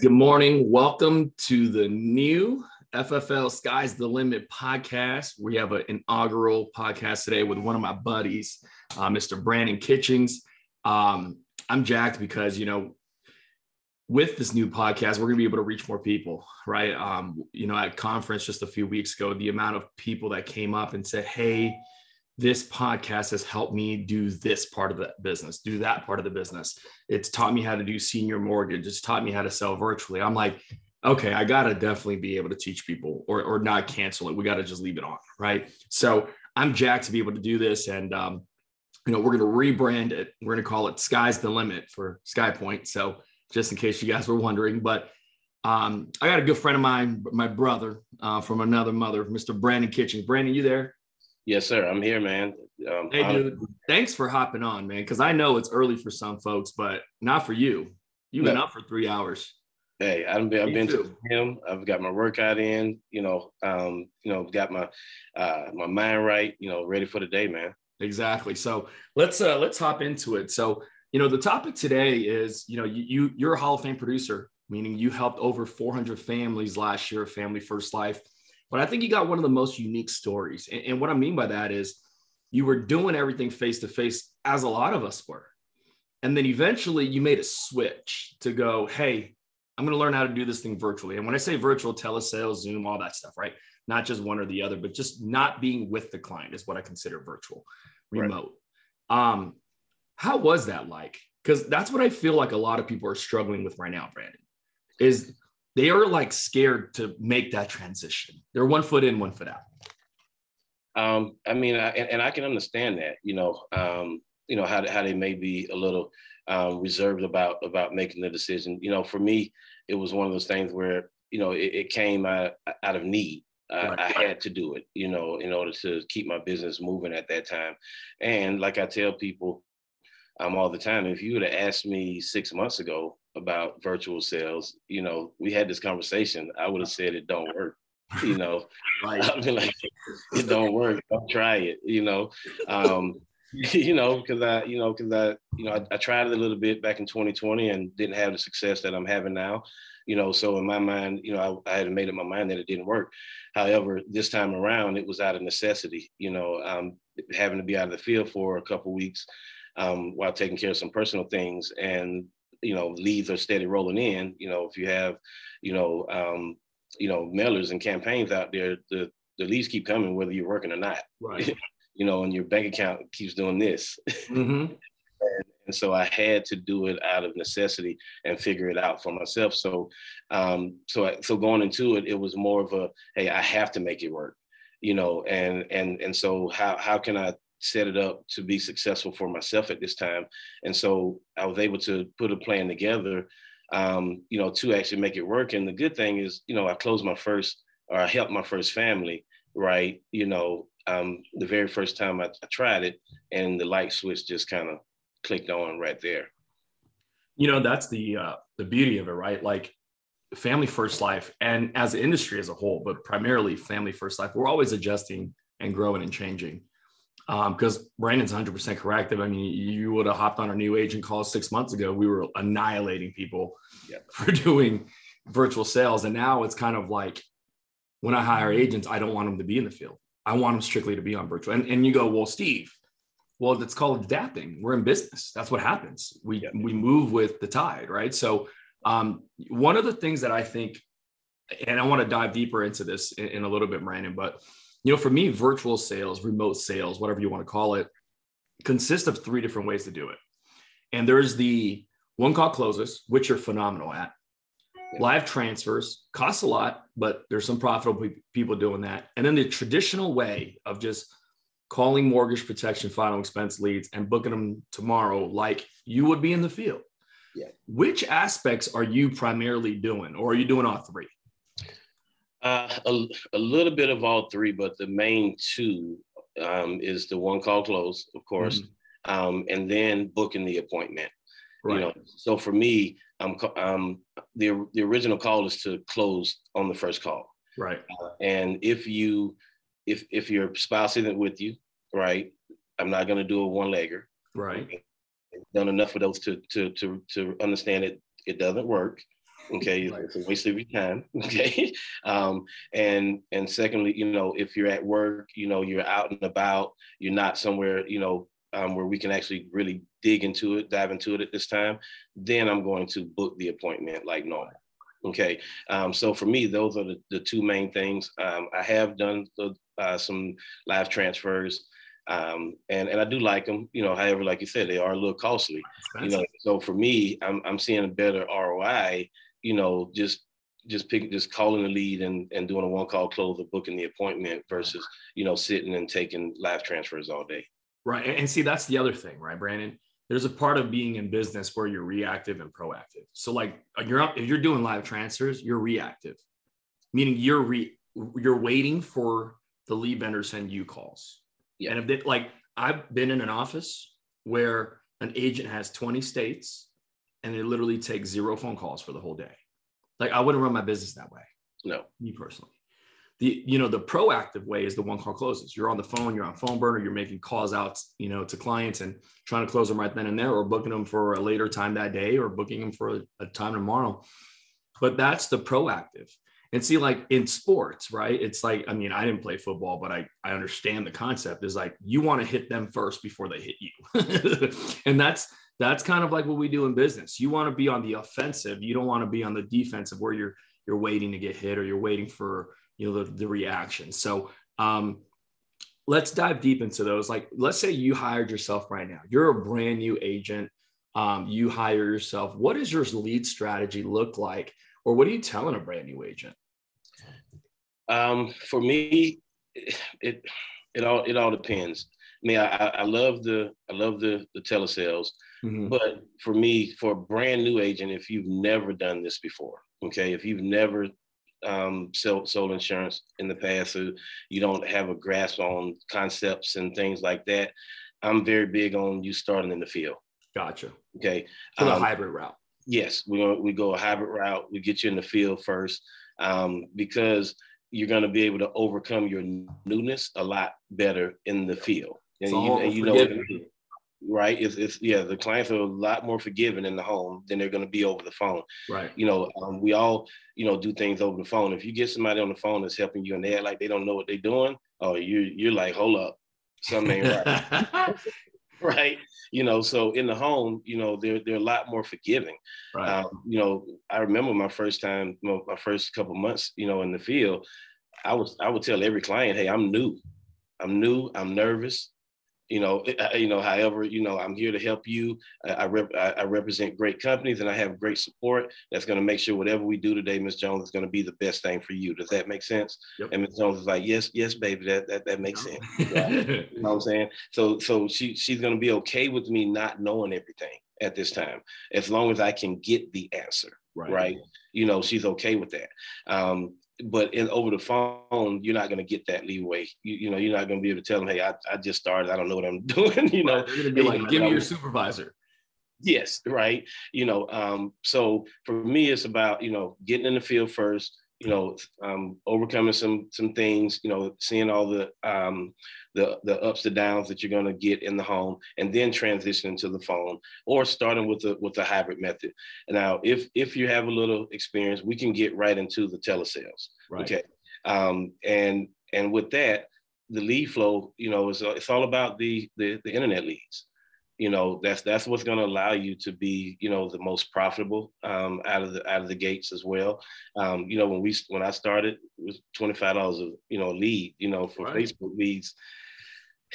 Good morning. Welcome to the new FFL Sky's the Limit podcast. We have an inaugural podcast today with one of my buddies, uh, Mr. Brandon Kitchings. Um, I'm jacked because, you know, with this new podcast, we're going to be able to reach more people, right? Um, you know, at conference just a few weeks ago, the amount of people that came up and said, Hey, this podcast has helped me do this part of the business, do that part of the business. It's taught me how to do senior mortgage. It's taught me how to sell virtually. I'm like, okay, I got to definitely be able to teach people or, or not cancel it. We got to just leave it on. Right. So I'm jacked to be able to do this. And, um, you know, we're going to rebrand it. We're going to call it Sky's the Limit for SkyPoint. So just in case you guys were wondering, but um, I got a good friend of mine, my brother uh, from another mother, Mr. Brandon Kitchings. Brandon, you there? Yes, sir. I'm here, man. Um, hey, dude. Thanks for hopping on, man. Because I know it's early for some folks, but not for you. You've been up for three hours. Hey, I've been, I've been to him. I've got my workout in. You know, um, you know, got my uh, my mind right. You know, ready for the day, man. Exactly. So let's uh, let's hop into it. So you know, the topic today is you know you, you you're a Hall of Fame producer, meaning you helped over 400 families last year, Family First Life but I think you got one of the most unique stories. And, and what I mean by that is you were doing everything face to face, as a lot of us were. And then eventually you made a switch to go, hey, I'm going to learn how to do this thing virtually. And when I say virtual, telesales, Zoom, all that stuff, right? Not just one or the other, but just not being with the client is what I consider virtual, remote. Right. Um, how was that like? Because that's what I feel like a lot of people are struggling with right now, Brandon. Is they are like scared to make that transition. They're one foot in, one foot out. Um, I mean, I, and, and, I can understand that. You know, um, you know how how they may be a little um, reserved about about making the decision. You know, for me, it was one of those things where you know it, it came out out of need. Uh, right. I had to do it, you know, in order to keep my business moving at that time. And like I tell people um, all the time, if you would have asked me six months ago, about virtual sales, you know, we had this conversation, I would have said it don't work. You know, right. I'd be like, it don't work. Don't try it. You know, um, you know, because I, you know, because I, you know, I, I, tried it a little bit back in 2020 and didn't have the success that I'm having now. You know, so in my mind, you know, I, I had made up my mind that it didn't work. However, this time around, it was out of necessity. You know, um, having to be out of the field for a couple weeks um, while taking care of some personal things, and you know leads are steady rolling in you know if you have you know um, you know mailers and campaigns out there the the leads keep coming whether you're working or not. Right. You know and your bank account keeps doing this. Mm-hmm. and, and, so i had to do it out of necessity and figure it out for myself. So um so so going into it it was more of a hey i have to make it work you know and and and so how how can i set it up to be successful for myself at this time. And so I was able to put a plan together, um, you know, to actually make it work. And the good thing is, you know, I closed my first, or I helped my first family, right? You know, um, the very first time I, I tried it, and the light switch just kind of clicked on right there. You know, that's the uh, the beauty of it, right? Like family first life, and as an industry as a whole, but primarily family first life, we're always adjusting and growing and changing because um, Brandon's 100% correct. I mean, you would have hopped on our new agent call six months ago. We were annihilating people for doing virtual sales. And now it's kind of like when I hire agents, I don't want them to be in the field. I want them strictly to be on virtual. And, and you go, well, Steve, well, it's called adapting. We're in business. That's what happens. We, we move with the tide, right? So um, one of the things that I think, and I want to dive deeper into this in, in a little bit, Brandon, but you know, for me, virtual sales, remote sales, whatever you want to call it, consists of three different ways to do it. And there's the one call closes, which you're phenomenal at. Live transfers costs a lot, but there's some profitable people doing that. And then the traditional way of just calling mortgage protection final expense leads and booking them tomorrow, like you would be in the field. Yeah. Which aspects are you primarily doing, or are you doing all three? Uh, a, a little bit of all three, but the main two um, is the one call close, of course, mm-hmm. um, and then booking the appointment. Right. You know, so for me, um, um, the the original call is to close on the first call. Right. Uh, and if you, if if your spouse isn't with you, right, I'm not going to do a one legger. Right. I've done enough of those to to to to understand it. It doesn't work. Okay, it's a waste of your time. Okay, um, and and secondly, you know, if you're at work, you know, you're out and about, you're not somewhere, you know, um, where we can actually really dig into it, dive into it at this time, then I'm going to book the appointment like normal. Okay, um, so for me, those are the, the two main things. Um, I have done the, uh, some live transfers. Um, and and I do like them. You know, however, like you said, they are a little costly. You know, so for me, I'm I'm seeing a better ROI. You know, just just picking just calling the lead and, and doing a one call close or booking the appointment versus you know sitting and taking live transfers all day. Right, and see that's the other thing, right, Brandon? There's a part of being in business where you're reactive and proactive. So like uh, you're up, if you're doing live transfers, you're reactive, meaning you're re, you're waiting for the lead vendor send you calls. Yeah. And if they, like I've been in an office where an agent has 20 states and they literally take zero phone calls for the whole day. Like I wouldn't run my business that way. No. Me personally. The you know the proactive way is the one call closes. You're on the phone, you're on PhoneBurner, you're making calls out, you know, to clients and trying to close them right then and there, or booking them for a later time that day, or booking them for a, a time tomorrow. But that's the proactive and see like in sports right it's like i mean i didn't play football but i i understand the concept is like you want to hit them first before they hit you and that's that's kind of like what we do in business. You want to be on the offensive. You don't want to be on the defensive where you're you're waiting to get hit or you're waiting for you know the, the reaction. So um let's dive deep into those. Like let's say you hired yourself right now. You're a brand new agent. Um, you hire yourself. What does your lead strategy look like? Or what are you telling a brand new agent? Um, for me, it it all it all depends. I mean, I, I love the I love the the telesales, mm-hmm. but for me, for a brand new agent, if you've never done this before, okay, if you've never um, sold, sold insurance in the past, so you don't have a grasp on concepts and things like that, I'm very big on you starting in the field. Gotcha. Okay. So the um, hybrid route. Yes, we we go a hybrid route. We get you in the field first um, because you're going to be able to overcome your newness a lot better in the field. And, you, and you, know, right? It's, it's, yeah, the clients are a lot more forgiving in the home than they're going to be over the phone. Right. You know, um, we all, you know, do things over the phone. If you get somebody on the phone that's helping you and they act like they don't know what they're doing, oh, you you're like, hold up, something ain't right. right? You know, so in the home, you know, they're they're a lot more forgiving. Right. Um, you know, I remember my first time, my first couple months, you know, in the field, I was I would tell every client, hey, I'm new, I'm new, I'm nervous, you know, you know, however, you know, I'm here to help you. I, rep, I, represent great companies and I have great support that's going to make sure whatever we do today, Ms. Jones, is going to be the best thing for you. Does that make sense? Yep. And Ms. Jones is like, yes, yes, baby, that that, that makes sense. you know what I'm saying? So so she she's going to be okay with me not knowing everything at this time, as long as I can get the answer. Right. right? You know, she's okay with that. Um, but in over the phone, you're not going to get that leeway. You, you know, you're not going to be able to tell them, "Hey, I, I just started. I don't know what I'm doing." you know, they're going to be like, "Give me your supervisor." Yes, right. You know, um, so for me, it's about you know getting in the field first, you know, um, overcoming some some things, you know, seeing all the um, the the ups and downs that you're going to get in the home, and then transitioning to the phone, or starting with the with the hybrid method. Now, if if you have a little experience, we can get right into the telesales. Right. Okay, um, and and with that, the lead flow, you know, is it's all about the the, the internet leads you know that's that's what's going to allow you to be you know the most profitable um, out of the out of the gates as well. Um, you know when we when i started it was $25 a you know lead you know for right. facebook leads.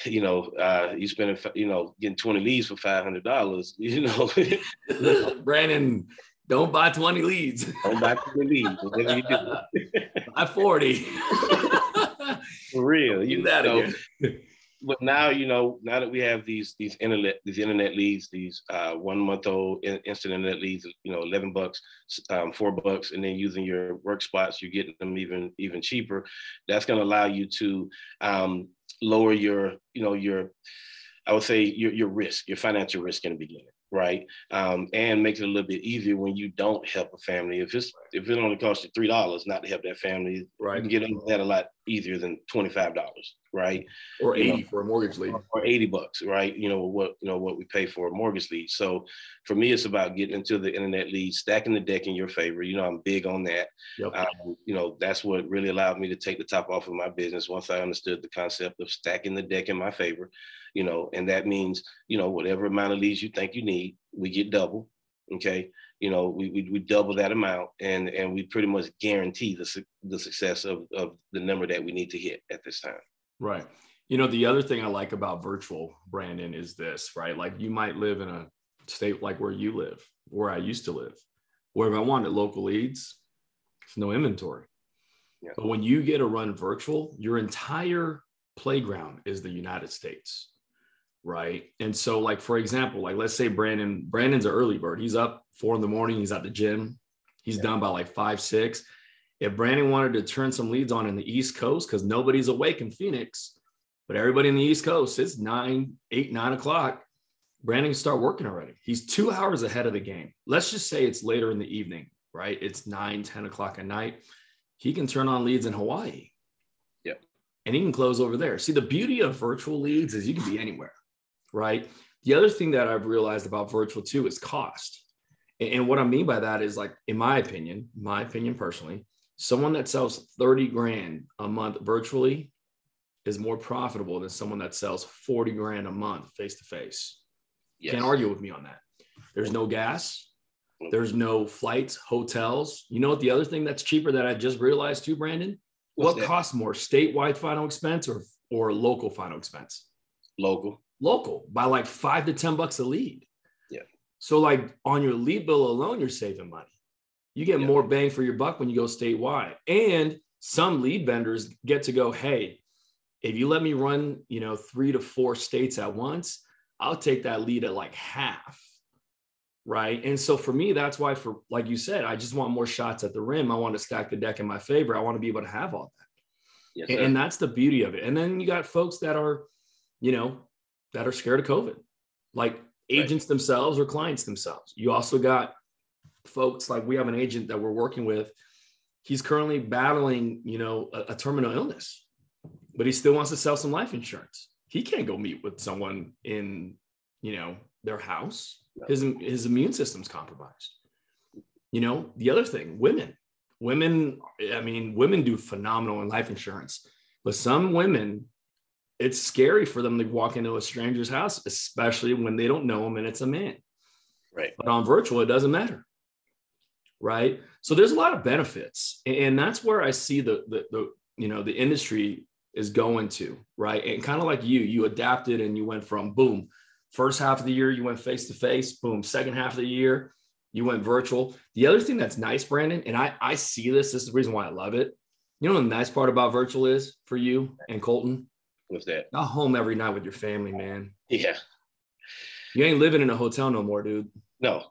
You know uh, you spending you know getting 20 leads for $500 you know. Brandon don't buy 20 leads. Don't buy 20 leads whatever you do. Buy 40 for real you that know, again but now you know now that we have these these internet these internet leads these uh, one month old instant internet leads you know 11 bucks um, four bucks and then using your work spots you're getting them even even cheaper. That's going to allow you to um, lower your you know your i would say your, your risk your financial risk in the beginning right? Um, and makes it a little bit easier when you don't help a family. If it's if it only costs you three dollars not to help that family, right? You can get that a lot easier than twenty five dollars, right? Or eighty know, for a mortgage lead, or eighty bucks, right? You know what you know what we pay for a mortgage lead. So for me, it's about getting into the internet lead, stacking the deck in your favor. You know, I'm big on that. Yep. Um, you know, that's what really allowed me to take the top off of my business once I understood the concept of stacking the deck in my favor you know, and that means, you know, whatever amount of leads you think you need, we get double. Okay. You know, we, we, we double that amount and, and we pretty much guarantee the, the success of, of the number that we need to hit at this time. Right. You know, the other thing I like about virtual, Brandon, is this, right? Like you might live in a state like where you live, where I used to live, where if I wanted local leads, it's no inventory. Yeah. But when you get a run virtual, your entire playground is the United States right? And so, like for example, like let's say Brandon, Brandon's an early bird. He's up four in the morning. He's at the gym. He's yeah. done by like five, six. If Brandon wanted to turn some leads on in the East Coast, because nobody's awake in Phoenix, but everybody in the East Coast, it's nine, eight, nine o'clock. Brandon can start working already. He's two hours ahead of the game. Let's just say it's later in the evening, right? It's nine, 10 o'clock at night. He can turn on leads in Hawaii. Yep. And he can close over there. See, the beauty of virtual leads is you can be anywhere right? The other thing that I've realized about virtual too is cost. And what I mean by that is like, in my opinion, my opinion personally, someone that sells 30 grand a month virtually is more profitable than someone that sells 40 grand a month face to face. Can't argue with me on that. There's no gas. There's no flights, hotels. You know what? The other thing that's cheaper that I just realized too, Brandon? What's what that? costs more, statewide final expense or or local final expense? Local local by like five to 10 bucks a lead. Yeah. So, like on your lead bill alone, you're saving money. You get yeah. more bang for your buck when you go statewide. And some lead vendors get to go, hey, if you let me run, you know, three to four states at once, I'll take that lead at like half. Right. And so for me, that's why, for like you said, I just want more shots at the rim. I want to stack the deck in my favor. I want to be able to have all that. Yes, and, and that's the beauty of it. And then you got folks that are, you know, that are scared of COVID, like agents right. themselves or clients themselves. You also got folks like we have an agent that we're working with. He's currently battling, you know, a, a terminal illness, but he still wants to sell some life insurance. He can't go meet with someone in, you know, their house. His his immune system's compromised. You know, the other thing, women, women. I mean, women do phenomenal in life insurance, but some women it's scary for them to walk into a stranger's house, especially when they don't know him and it's a man. Right. But on virtual, it doesn't matter. Right. So there's a lot of benefits. And that's where I see the, the, the you know, the industry is going to, right. And kind of like you, you adapted and you went from boom, first half of the year, you went face to face, boom, second half of the year, you went virtual. The other thing that's nice, Brandon, and I, I see this, this is the reason why I love it. You know, the nice part about virtual is for you and Colton with that. Not home every night with your family, man. Yeah. You ain't living in a hotel no more, dude. No,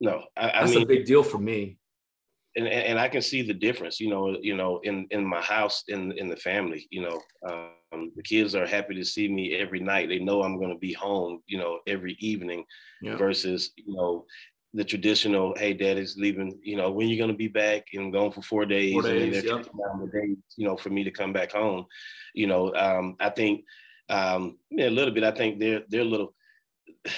no. I, That's I mean, a big deal for me. And, and I can see the difference, you know, you know, in, in my house, in, in the family, you know, um, the kids are happy to see me every night. They know I'm going to be home, you know, every evening yeah. versus, you know, the traditional, hey, dad is leaving, you know, when you're gonna be back and I'm gone for four days, four days and yep. days, you know, for me to come back home. You know, um, I think um, yeah, a little bit, I think they're they're a little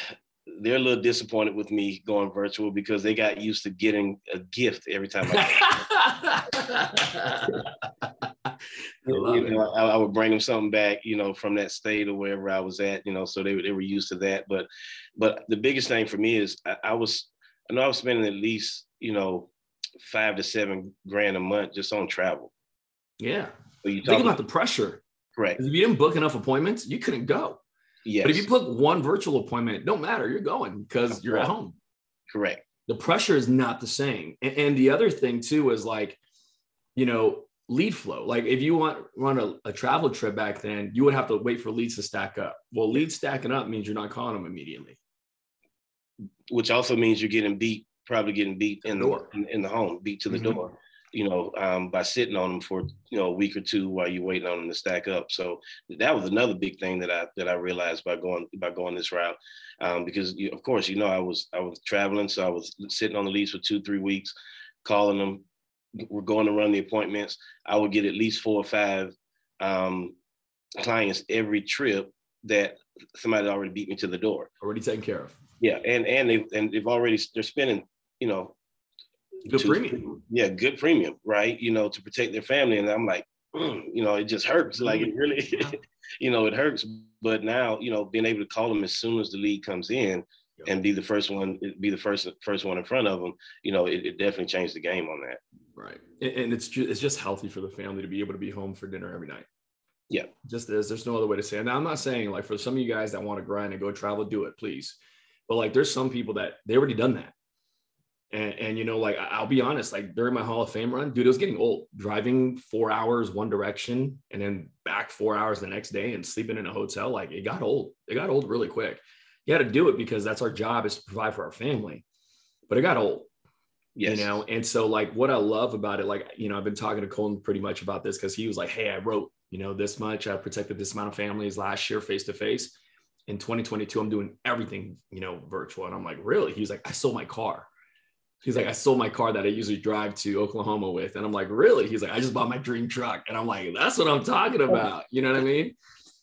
they're a little disappointed with me going virtual because they got used to getting a gift every time I you know, I, I, would bring them something back, you know, from that state or wherever I was at, you know, so they, they were used to that. But, but the biggest thing for me is I, I was, I know I was spending at least, you know, five to seven grand a month just on travel. Yeah. So you think about the pressure. Correct. If you didn't book enough appointments, you couldn't go. Yes. But if you book one virtual appointment, it don't matter. You're going because you're at home. Correct. The pressure is not the same. And, and, the other thing too is like, you know, lead flow. Like if you want run a, a travel trip back then, you would have to wait for leads to stack up. Well, leads stacking up means you're not calling them immediately which also means you're getting beat, probably getting beat in the, in, in, the home, beat to the mm-hmm. door. you know, um, by sitting on them for you know a week or two while you're waiting on them to stack up. So that was another big thing that I that I realized by going by going this route, um, because you, of course you know I was I was traveling, so I was sitting on the lease for two three weeks, calling them. We're going to run the appointments. I would get at least four or five um, clients every trip that somebody already beat me to the door. Already taken care of. Yeah, and and they and they've already they're spending you know good premium. Yeah, good premium, right? You know, to protect their family. And I'm like, mm, you know, it just hurts. Like it really, you know, it hurts. But now, you know, being able to call them as soon as the lead comes in and be the first one, be the first first one in front of them, you know, it, it definitely changed the game on that. Right, and it's just it's just healthy for the family to be able to be home for dinner every night. Yeah, just is. There's no other way to say it. Now, I'm not saying like for some of you guys that want to grind and go travel, do it, please. But like, there's some people that they already done that. And, and you know, like I'll be honest, like during my Hall of Fame run, dude, it was getting old. Driving four hours one direction and then back four hours the next day and sleeping in a hotel, like it got old. It got old really quick. You had to do it because that's our job is to provide for our family. But it got old. Yes. You know, and so like what I love about it, like, you know, I've been talking to Colton pretty much about this because he was like, Hey, I wrote, you know, this much, I protected this amount of families last year face to face. In 2022, I'm doing everything, you know, virtual. And I'm like, really? He was like, I sold my car. He's like, I sold my car that I usually drive to Oklahoma with. And I'm like, really? He's like, I just bought my dream truck. And I'm like, that's what I'm talking oh. about. You know what I mean?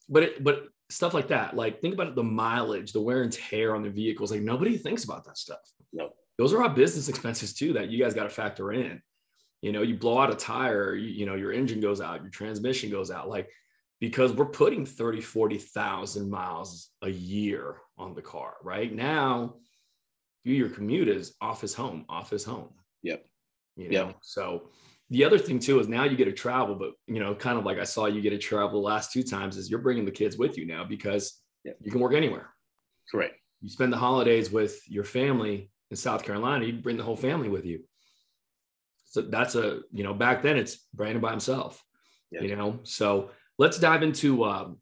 But it, but stuff like that, like think about the mileage, the wear and tear on the vehicles. Like nobody thinks about that stuff. No. Those are our business expenses too that you guys got to factor in. You know, you blow out a tire, you, you know, your engine goes out, your transmission goes out. Like because we're putting 30, 40,000 miles a year on the car. Right now, your commute is office home, office home. Yep. You know? Yep. So the other thing too is now you get to travel, but you know, kind of like I saw you get to travel the last two times is you're bringing the kids with you now because yep. you can work anywhere. Correct. You spend the holidays with your family in South Carolina, you bring the whole family with you. So that's a, you know, back then it's Brandon by himself, yep. you know? So let's dive into, um,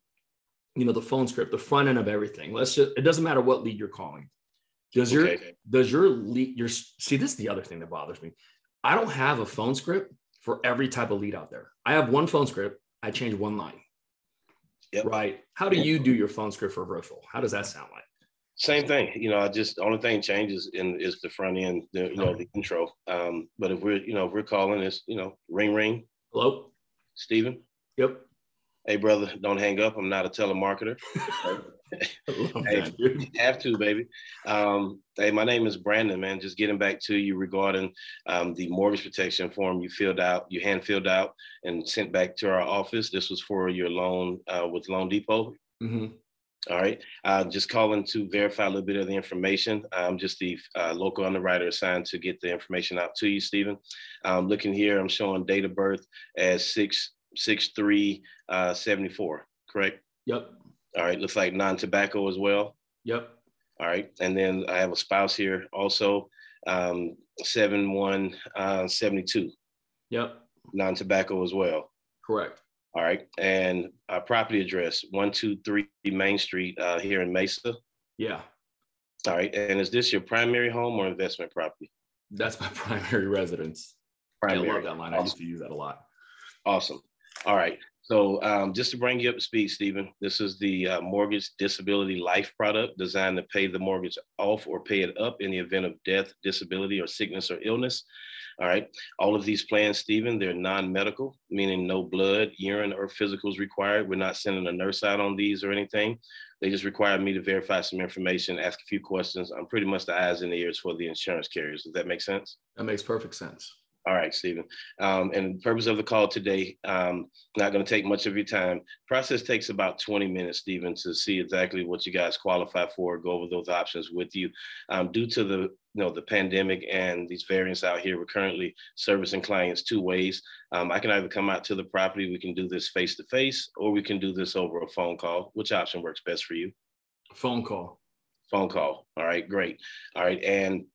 you know, the phone script, the front end of everything. Let's just, it doesn't matter what lead you're calling. Does your okay. does your lead your see this is the other thing that bothers me. I don't have a phone script for every type of lead out there. I have one phone script. I change one line. Yep. Right. How do you do your phone script for virtual? How does that sound like? Same thing. You know, I just the only thing changes in is the front end, the you know, the intro. Um, but if we're, you know, if we're calling it's, you know, ring ring. Hello. Steven. Yep. Hey brother, don't hang up. I'm not a telemarketer. hey, have to, baby. Um, hey, my name is Brandon, man. Just getting back to you regarding um, the mortgage protection form you filled out, you hand filled out and sent back to our office. This was for your loan uh, with Loan Depot. Mm-hmm. All right. Uh, just calling to verify a little bit of the information. I'm just the uh, local underwriter assigned to get the information out to you, Steven. Um, looking here, I'm showing date of birth as 6 6 3 uh, 74, correct? Yep. All right, looks like non-tobacco as well. Yep. All right, and then I have a spouse here also, um, seven one uh, seventy two. Yep. Non-tobacco as well. Correct. All right, and uh, property address one two three Main Street uh, here in Mesa. Yeah. All right, and is this your primary home or investment property? That's my primary residence. Primary. I love that line. Awesome. I used to use that a lot. Awesome. All right. So um, just to bring you up to speed, Steven, this is the uh, mortgage disability life product designed to pay the mortgage off or pay it up in the event of death, disability, or sickness or illness. All right. All of these plans, Steven, they're non-medical, meaning no blood, urine, or physicals required. We're not sending a nurse out on these or anything. They just require me to verify some information, ask a few questions. I'm pretty much the eyes and the ears for the insurance carriers. Does that make sense? That makes perfect sense. All right, Steven. Um, and the purpose of the call today, um, not going to take much of your time. Process takes about 20 minutes, Steven, to see exactly what you guys qualify for, go over those options with you. Um, due to the you know the pandemic and these variants out here, we're currently servicing clients two ways. Um, I can either come out to the property, we can do this face to face, or we can do this over a phone call. Which option works best for you? Phone call. Phone call. All right, great. All right, and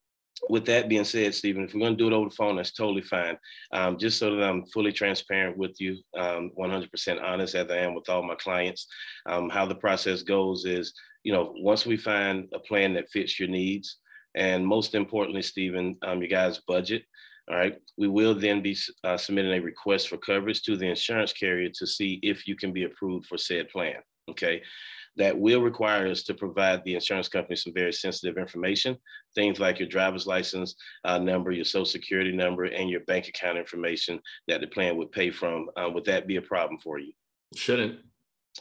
with that being said, Steven, if we're going to do it over the phone, that's totally fine. Um, just so that I'm fully transparent with you, um, 100% honest as I am with all my clients. Um, how the process goes is, you know, once we find a plan that fits your needs, and most importantly, Steven, um, your guys' budget, All right. We will then be uh, submitting a request for coverage to the insurance carrier to see if you can be approved for said plan. Okay. That will require us to provide the insurance company some very sensitive information, things like your driver's license uh, number, your social security number, and your bank account information that the plan would pay from. Uh, would that be a problem for you? Shouldn't.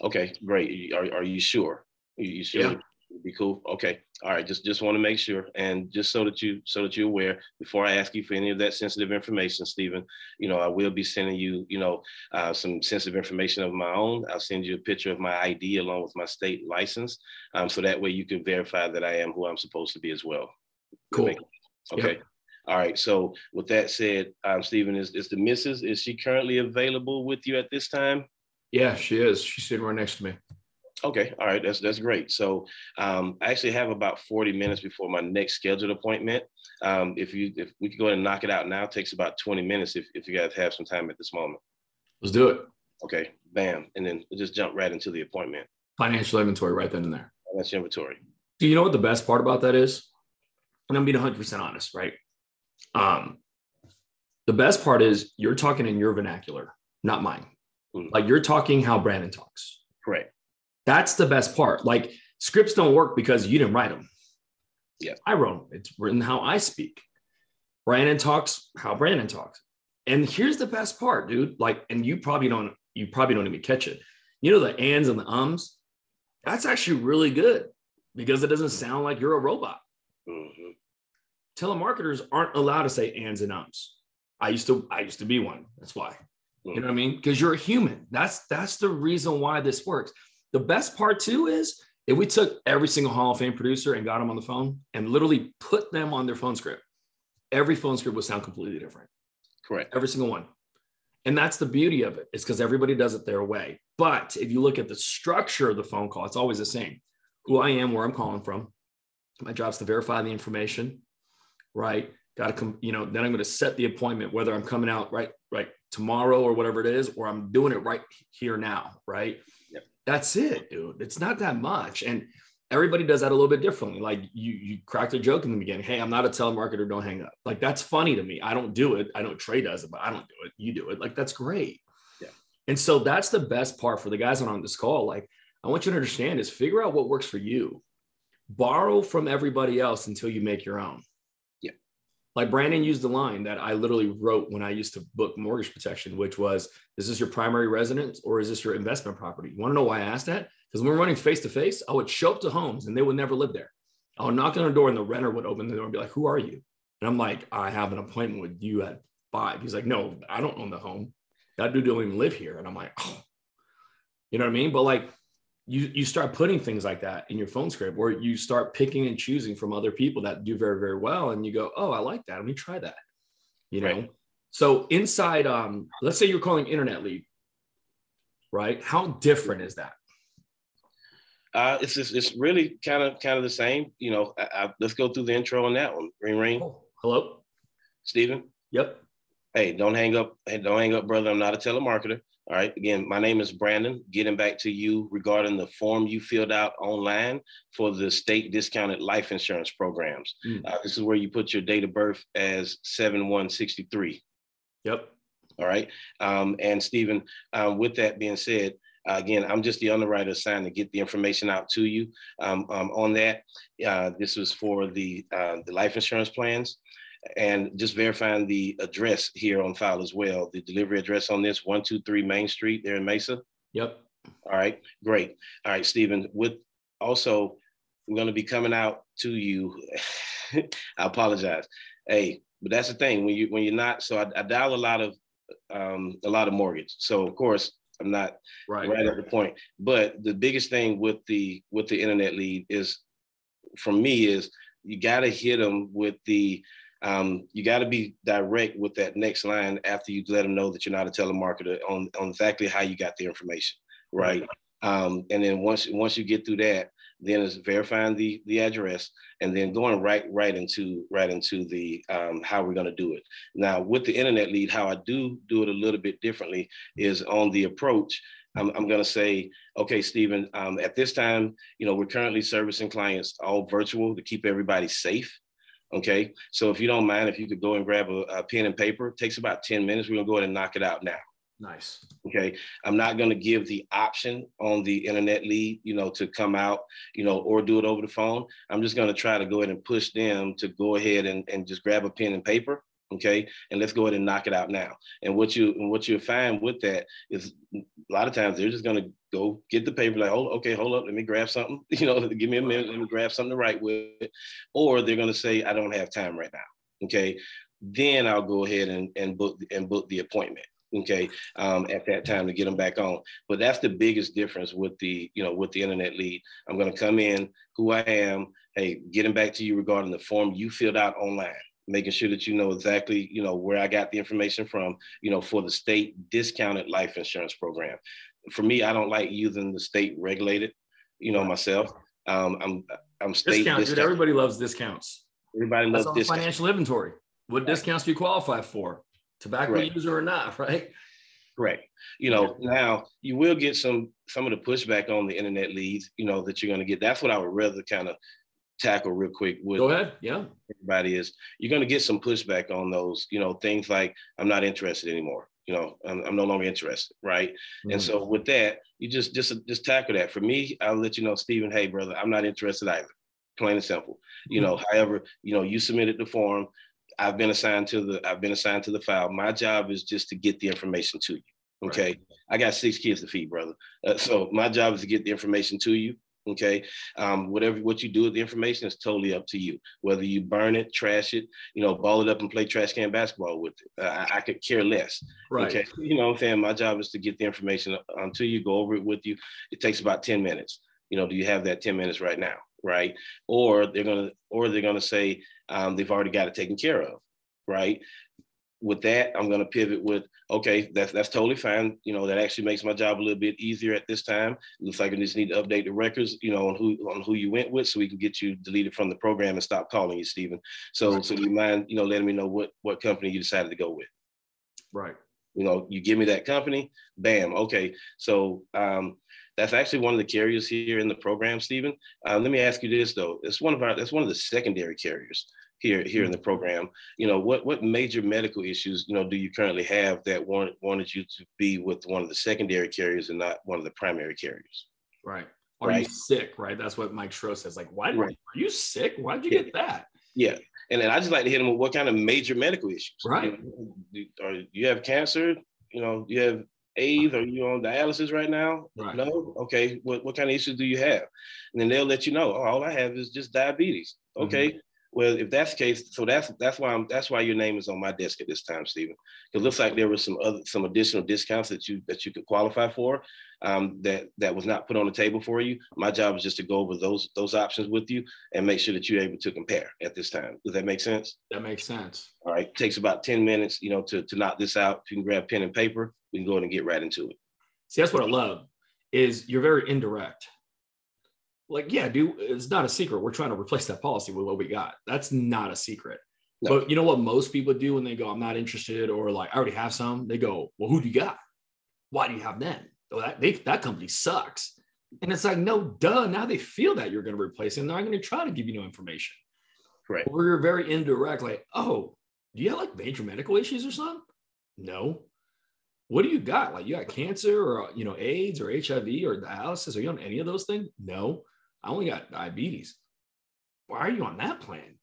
Okay, great. Are, are you sure? Are you sure? Yeah be cool. Okay. All right. Just just want to make sure, and just so that you so that you're aware, before I ask you for any of that sensitive information, Steven, you know, I will be sending you, you know, uh, some sensitive information of my own. I'll send you a picture of my ID along with my state license, um, so that way you can verify that I am who I'm supposed to be as well. Cool. Okay. Yep. All right. So with that said, um, Steven, is is the missus is she currently available with you at this time? Yeah, she is. She's sitting right next to me. Okay, all right, that's that's great. So um, I actually have about 40 minutes before my next scheduled appointment. Um, if you if we could go ahead and knock it out now, it takes about 20 minutes if, if you guys have some time at this moment. Let's do it. Okay, bam. And then we'll just jump right into the appointment. Financial inventory right then and there. Financial inventory. Do you know what the best part about that is? And I'm being 100% honest, right? Um, the best part is you're talking in your vernacular, not mine. Mm-hmm. Like you're talking how Brandon talks. Correct. That's the best part. Like scripts don't work because you didn't write them. Yeah. I wrote them. It's written how I speak. Brandon talks how Brandon talks. And here's the best part, dude. Like, and you probably don't, you probably don't even catch it. You know, the ands and the ums, that's actually really good because it doesn't sound like you're a robot. Mm-hmm. Telemarketers aren't allowed to say ands and ums. I used to, I used to be one. That's why. Mm-hmm. You know what I mean? Because you're a human. That's that's the reason why this works. The best part too is if we took every single Hall of Fame producer and got them on the phone and literally put them on their phone script, every phone script would sound completely different. Correct. Every single one. And that's the beauty of it. is because everybody does it their way. But if you look at the structure of the phone call, it's always the same. Who I am, where I'm calling from. My job's to verify the information, right? Got to come, you know, then I'm going to set the appointment, whether I'm coming out right, right tomorrow or whatever it is, or I'm doing it right here now, right? That's it, dude. It's not that much. And everybody does that a little bit differently. Like you, you cracked a joke in the beginning. Hey, I'm not a telemarketer. Don't hang up. Like that's funny to me. I don't do it. I know Trey does it, but I don't do it. You do it. Like that's great. Yeah. And so that's the best part for the guys on this call. Like I want you to understand is figure out what works for you. Borrow from everybody else until you make your own. Like Brandon used the line that I literally wrote when I used to book mortgage protection, which was, is this your primary residence or is this your investment property? You want to know why I asked that? Because when we're running face to face, I would show up to homes and they would never live there. I would knock on the door and the renter would open the door and be like, who are you? And I'm like, I have an appointment with you at five. He's like, no, I don't own the home. That dude don't even live here. And I'm like, oh, you know what I mean? But like, you you start putting things like that in your phone script or you start picking and choosing from other people that do very very well and you go oh i like that let me try that you know right. so inside um let's say you're calling internet lead right how different is that uh, it's just, it's really kind of kind of the same. You know, I, I, let's go through the intro on that one. Ring ring. Oh, hello, Steven. Yep. Hey, don't hang up. Hey, don't hang up, brother. I'm not a telemarketer. All right. Again, my name is Brandon. Getting back to you regarding the form you filled out online for the state discounted life insurance programs. Mm. Uh, this is where you put your date of birth as 7163. Yep. All right. Um, and Steven, uh, with that being said, uh, again, I'm just the underwriter assigned to get the information out to you um, um, on that. Uh, this was for the uh, the life insurance plans and just verifying the address here on file as well. The delivery address on this 123 Main Street there in Mesa. Yep. All right, great. All right, Steven, with also, we're going to be coming out to you. I apologize. Hey, but that's the thing when you when you're not. So I, I dial a lot of um, a lot of mortgage. So of course I'm not right. right at the point. But the biggest thing with the with the internet lead is, from me, is you got to hit them with the um, you got to be direct with that next line after you let them know that you're not a telemarketer on, on exactly how you got the information, right? Um, and then once once you get through that, then it's verifying the the address and then going right right into right into the um, how we're going to do it. Now with the internet lead, how I do do it a little bit differently is on the approach. I'm, I'm going to say, okay, Steven, um, at this time, you know, we're currently servicing clients all virtual to keep everybody safe. Okay. So if you don't mind, if you could go and grab a, a pen and paper, it takes about 10 minutes. We're going to go ahead and knock it out now. Nice. Okay. I'm not going to give the option on the internet lead, you know, to come out, you know, or do it over the phone. I'm just going to try to go ahead and push them to go ahead and, and just grab a pen and paper. Okay. And let's go ahead and knock it out now. And what you and what you find with that is a lot of times they're just going to go get the paper, like, oh, okay, hold up, let me grab something, you know, give me a minute, let me grab something to write with. Or they're going to say, I don't have time right now. Okay. Then I'll go ahead and, and book and book the appointment okay um, at that time to get them back on but that's the biggest difference with the you know with the internet lead i'm going to come in who i am hey getting back to you regarding the form you filled out online making sure that you know exactly you know where i got the information from you know for the state discounted life insurance program for me i don't like using the state regulated you know myself um, i'm i'm state discount, discount. dude everybody loves discounts everybody loves discounts. financial inventory what discounts do you qualify for tobacco Correct. user or not, right? Correct. You know, yeah. now you will get some some of the pushback on the internet leads, you know, that you're going to get. That's what I would rather kind of tackle real quick with go ahead yeah everybody is you're going to get some pushback on those you know things like i'm not interested anymore you know i'm, I'm no longer interested right mm-hmm. and so with that you just just just tackle that for me i'll let you know steven hey brother i'm not interested either plain and simple you mm-hmm. know however you know you submitted the form I've been assigned to the I've been assigned to the file. My job is just to get the information to you. Okay, right. I got six kids to feed, brother. Uh, so my job is to get the information to you. Okay, um, whatever what you do with the information is totally up to you. Whether you burn it, trash it, you know, ball it up and play trash can basketball with it. Uh, I, I, could care less. Right. Okay, you know, what I'm saying my job is to get the information until you, go over it with you. It takes about ten minutes. You know, do you have that ten minutes right now? Right? Or they're gonna, or they're gonna say, um, they've already got it taken care of, right? With that, I'm going to pivot with, okay, that's that's totally fine. You know, that actually makes my job a little bit easier at this time. looks like I just need to update the records, you know, on who on who you went with, so we can get you deleted from the program and stop calling you, Steven. So, so you mind, you know, letting me know what what company you decided to go with? Right. You know, you give me that company, bam, okay. So um, that's actually one of the carriers here in the program, Steven. Uh, let me ask you this though: it's one of our, that's one of the secondary carriers here here in the program. You know, what what major medical issues you know do you currently have that want, wanted you to be with one of the secondary carriers and not one of the primary carriers? Right. Are right? you sick? Right. That's what Mike Schro says. Like, why right. are you sick? Why'd you yeah. get that? Yeah. And then I just like to hit them with what kind of major medical issues. Right. You know, or you have cancer? You know, you have AIDS? Are you on dialysis right now? Right. No. Okay. What, what kind of issues do you have? And then they'll let you know. Oh, all I have is just diabetes. Okay. Mm-hmm. Well, if that's the case, so that's that's why I'm that's why your name is on my desk at this time, Steven. It looks like there were some other some additional discounts that you that you could qualify for um, that that was not put on the table for you. My job is just to go over those those options with you and make sure that you're able to compare at this time. Does that make sense? That makes sense. All right. It takes about 10 minutes, you know, to, to knock this out. If you can grab pen and paper, we can go ahead and get right into it. See, that's what I love is you're very indirect like, yeah, dude, it's not a secret. We're trying to replace that policy with what we got. That's not a secret. No. But you know what most people do when they go, I'm not interested, or like, I already have some, they go, Well, who do you got? Why do you have them? Well, that, they, that company sucks. And it's like, no, duh. Now they feel that you're going to replace them. They're not going to try to give you no information. Right. Or you're very indirect, like, oh, do you have like major medical issues or something? No. What do you got? Like, you got cancer or, you know, AIDS or HIV or dialysis? Are you on any of those things? No. I only got diabetes. Why are you on that plan?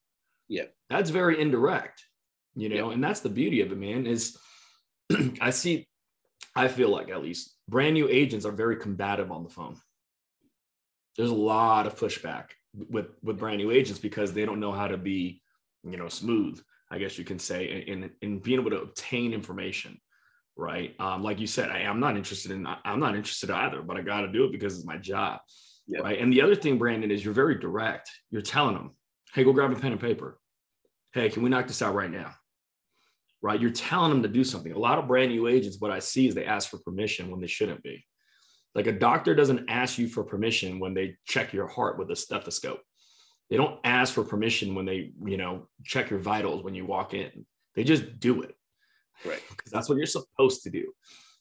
Yeah. That's very indirect, you know, yeah. and that's the beauty of it, man. Is I see, I feel like at least brand new agents are very combative on the phone. There's a lot of pushback with with brand new agents because they don't know how to be, you know, smooth. I guess you can say in in being able to obtain information, right? Um, like you said, I, am not interested in. I'm not interested either, but I got to do it because it's my job. Yeah. Right. And the other thing, Brandon, is you're very direct. You're telling them, hey, go grab a pen and paper. Hey, can we knock this out right now? Right. You're telling them to do something. A lot of brand new agents, what I see is they ask for permission when they shouldn't be. Like a doctor doesn't ask you for permission when they check your heart with a stethoscope. They don't ask for permission when they, you know, check your vitals when you walk in. They just do it. Right. Because that's what you're supposed to do.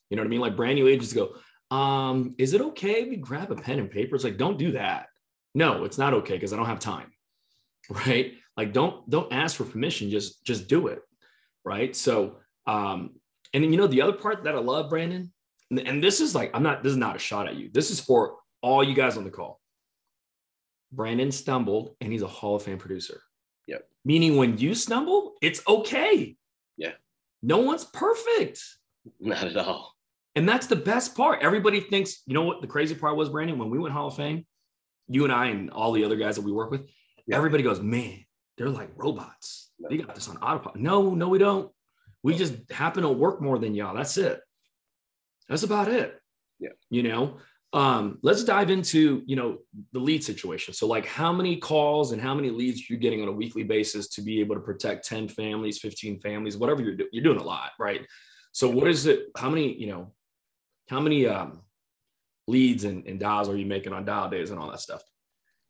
You know what I mean? Like brand new agents go, um, is it okay if we grab a pen and paper? It's like, don't do that. No, it's not okay because I don't have time. Right. Like don't don't ask for permission, just just do it. Right. So um, and then you know the other part that I love, Brandon, and, and this is like, I'm not, this is not a shot at you. This is for all you guys on the call. Brandon stumbled and he's a Hall of Fame producer. Yep. Meaning when you stumble, it's okay. Yeah. No one's perfect. Not at all. And that's the best part. Everybody thinks, you know what the crazy part was, Brandon, when we went Hall of Fame, you and I and all the other guys that we work with, yeah. everybody goes, man, they're like robots. They got this on autopilot. No, no, we don't. We just happen to work more than y'all. That's it. That's about it. Yeah. You know, um, let's dive into, you know, the lead situation. So like how many calls and how many leads you're getting on a weekly basis to be able to protect 10 families, 15 families, whatever you're doing, you're doing a lot, right? So what is it? How many, you know, how many um, leads and, and dials are you making on dial days and all that stuff?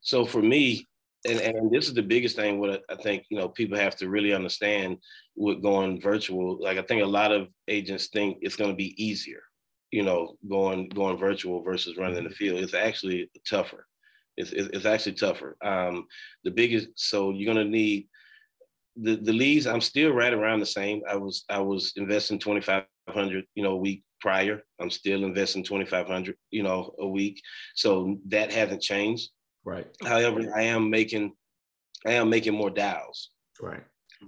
So for me, and, and this is the biggest thing what I think you know people have to really understand with going virtual like I think a lot of agents think it's going to be easier you know going going virtual versus running in the field. It's actually tougher. It's, it's actually tougher. Um, the biggest so you're going to need the, the leads I'm still right around the same. I was I was investing 2500 you know a week prior I'm still investing 2500 you know a week so that hasn't changed Right. However, I am making I am making more dials. Right.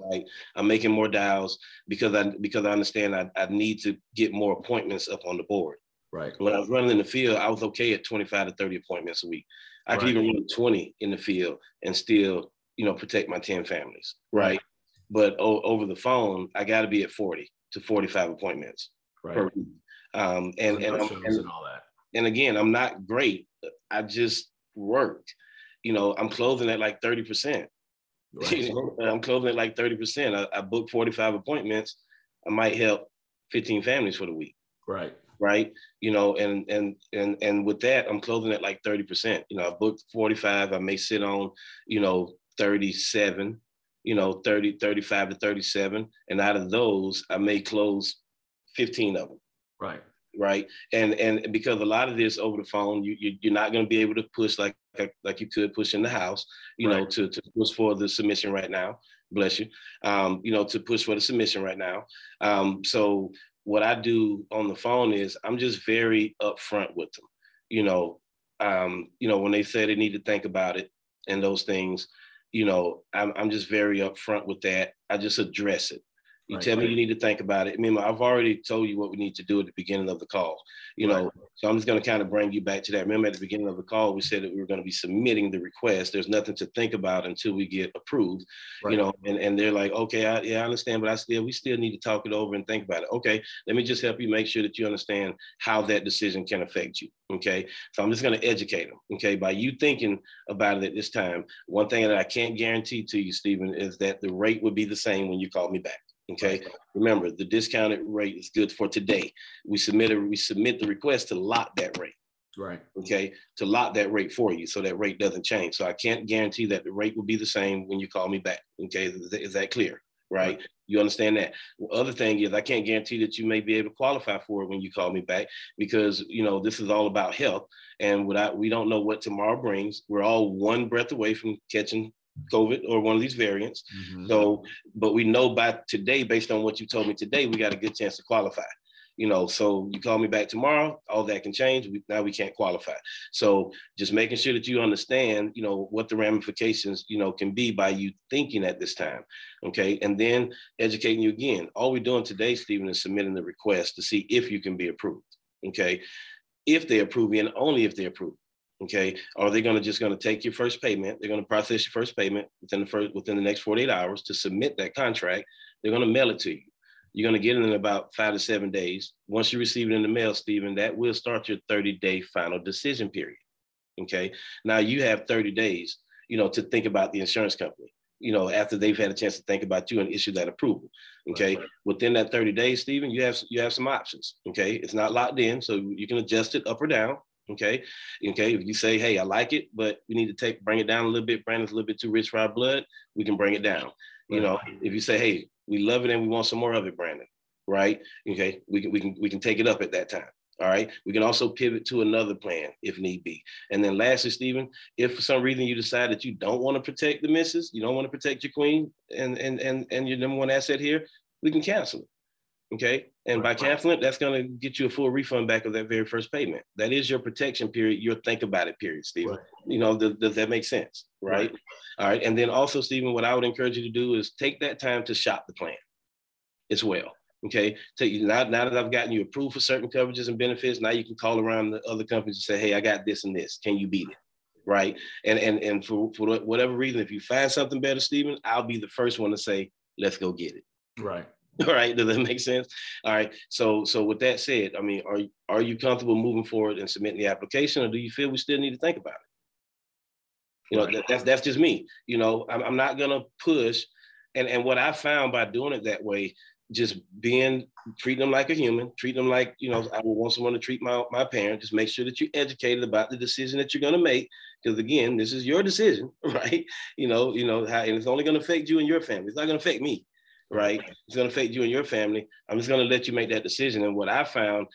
Right. I'm making more dials because I because I understand I, I need to get more appointments up on the board. Right. When I was running in the field, I was okay at 25 to 30 appointments a week. I right. could even run 20 in the field and still, you know, protect my 10 families. Right. right. But o- over the phone, I got to be at 40 to 45 appointments right. per week. Um, and, and, and, and, all that. And again, I'm not great. I just worked. You know, I'm closing at like 30%. Right. You know, I'm closing at like 30%. I, I booked 45 appointments. I might help 15 families for the week. Right. Right. You know, and and and and with that, I'm closing at like 30%. You know, I booked 45. I may sit on, you know, 37, you know, 30, 35 to 37. And out of those, I may close 15 of them. Right right? And and because a lot of this over the phone, you, you are not going to be able to push like, like you could push in the house, you right. know, to to push for the submission right now. Bless you, um, you know, to push for the submission right now. Um, so what I do on the phone is I'm just very upfront with them, you know. Um, you know, when they say they need to think about it and those things, you know, I'm, I'm just very upfront with that. I just address it. You right, tell me you need to think about it. Remember, I've already told you what we need to do at the beginning of the call. You know, so I'm just going to kind of bring you back to that. Remember, at the beginning of the call, we said that we were going to be submitting the request. There's nothing to think about until we get approved. Right. You know, and, and they're like, okay, I, yeah, I understand, but I still we still need to talk it over and think about it. Okay, let me just help you make sure that you understand how that decision can affect you. Okay, so I'm just going to educate them. Okay, by you thinking about it at this time, one thing that I can't guarantee to you, Steven, is that the rate would be the same when you call me back. Okay. Remember, the discounted rate is good for today. We submit a, we submit the request to lock that rate. Right. Okay. To lock that rate for you, so that rate doesn't change. So I can't guarantee that the rate will be the same when you call me back. Okay. Is, is that clear? Right? right. You understand that. other thing is, I can't guarantee that you may be able to qualify for it when you call me back because you know this is all about health, and without we don't know what tomorrow brings. We're all one breath away from catching COVID or one of these variants. Mm-hmm. So, but we know by today, based on what you told me today, we got a good chance to qualify. You know, so you call me back tomorrow, all that can change. We, now we can't qualify. So just making sure that you understand, you know, what the ramifications, you know, can be by you thinking at this time. Okay. And then educating you again. All we're doing today, Steven, is submitting the request to see if you can be approved. Okay. If they approve you and only if they approve. Okay, are they going to just going to take your first payment? They're going to process your first payment within the first within the next 48 hours to submit that contract. They're going to mail it to you. You're going to get it in about five to seven days. Once you receive it in the mail, Steven, that will start your 30 day final decision period. Okay, now you have 30 days, you know, to think about the insurance company. You know, after they've had a chance to think about you and issue that approval. Okay, right. within that 30 days, Steven, you have you have some options. Okay, it's not locked in, so you can adjust it up or down. Okay. Okay. If you say, hey, I like it, but we need to take bring it down a little bit, Brandon's a little bit too rich for our blood, we can bring it down. Right. You know, if you say, hey, we love it and we want some more of it, Brandon, right? Okay, we can we can we can take it up at that time. All right. We can also pivot to another plan if need be. And then lastly, Steven, if for some reason you decide that you don't want to protect the missus, you don't want to protect your queen and and and, and your number one asset here, we can cancel it. Okay. And by canceling it, that's going to get you a full refund back of that very first payment. That is your protection period, your think about it period, Steven. Right. You know, does, does, that make sense? Right? right? All right. And then also, Steven, what I would encourage you to do is take that time to shop the plan as well. Okay. So you now, now that I've gotten you approved for certain coverages and benefits, now you can call around the other companies and say, hey, I got this and this. Can you beat it? Right. And and and for, for whatever reason, if you find something better, Steven, I'll be the first one to say, let's go get it. Right. All right. Does that make sense? All right. So so with that said, I mean, are are you comfortable moving forward and submitting the application, or do you feel we still need to think about it? You know, that, that's that's just me. You know, I'm, I'm not gonna push. And and what I found by doing it that way just being treating them like a human, treat them like you know I would want someone to treat my my parent. Just make sure that you're educated about the decision that you're going to make, because again, this is your decision, right? You know, you know how, and it's only going to affect you and your family. It's not going to affect me, right? It's going to affect you and your family. I'm just going to let you make that decision. And what I found,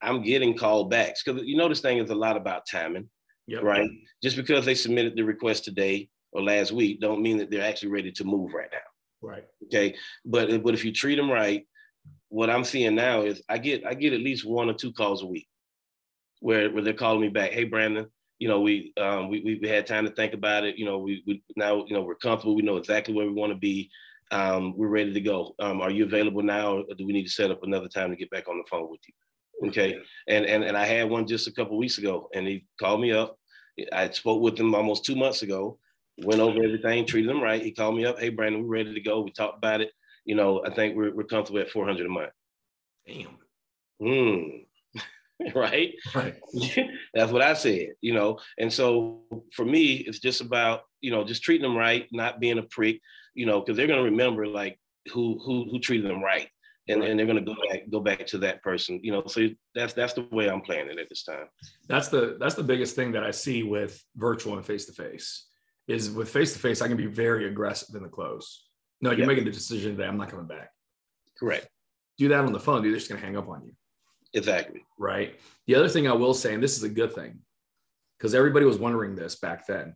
I'm getting called backs because you know this thing is a lot about timing, yep. right? Just because they submitted the request today or last week, don't mean that they're actually ready to move right now. Right. Okay. But but if you treat them right, what I'm seeing now is I get I get at least one or two calls a week where where they're calling me back. Hey Brandon, you know we um we we had time to think about it. You know we we now you know we're comfortable. We know exactly where we want to be. Um, we're ready to go. Um, are you available now, or do we need to set up another time to get back on the phone with you? Okay. And and and I had one just a couple weeks ago, and he called me up. I spoke with him almost two months ago, went over everything, treated him right. He called me up, hey Brandon, we're ready to go. We talked about it. You know, I think we're, we're comfortable at 400 a month. Damn. Mm. right? Right. That's what I said, you know. And so for me, it's just about, you know, just treating them right, not being a prick, you know, because they're gonna remember like who who who treated them right. And, right. and they're gonna go back go back to that person, you know. So that's that's the way I'm playing it at this time. That's the that's the biggest thing that I see with virtual and face to face is with face to face, I can be very aggressive in the close. No, you're making the decision that I'm not coming back. Correct. Do that on the phone, dude. They're just going to hang up on you. Exactly. Right. The other thing I will say, and this is a good thing, because everybody was wondering this back then,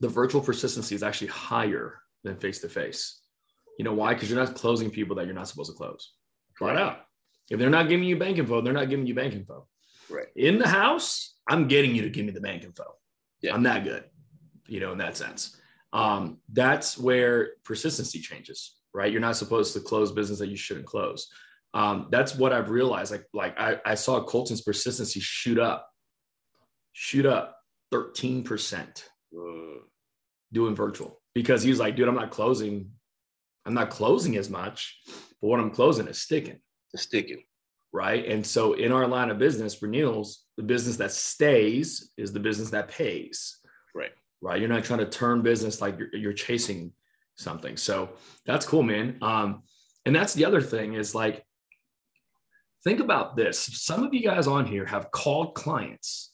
the virtual persistency is actually higher than face to face. You know why? Because you're not closing people that you're not supposed to close. Flat out. If they're not giving you bank info, they're not giving you bank info. Right. In the house, I'm getting you to give me the bank info. Yeah. I'm that good you know, in that sense. Um, that's where persistency changes, right? You're not supposed to close business that you shouldn't close. Um, that's what I've realized. Like, like I, I saw Colton's persistency shoot up, shoot up 13% doing virtual because he was like, dude, I'm not closing. I'm not closing as much, but what I'm closing is sticking. It's sticking. Right. And so in our line of business, renewals, the business that stays is the business that pays right? Right. You're not trying to turn business like you're, you're chasing something. So that's cool, man. Um, and that's the other thing is like, think about this. Some of you guys on here have called clients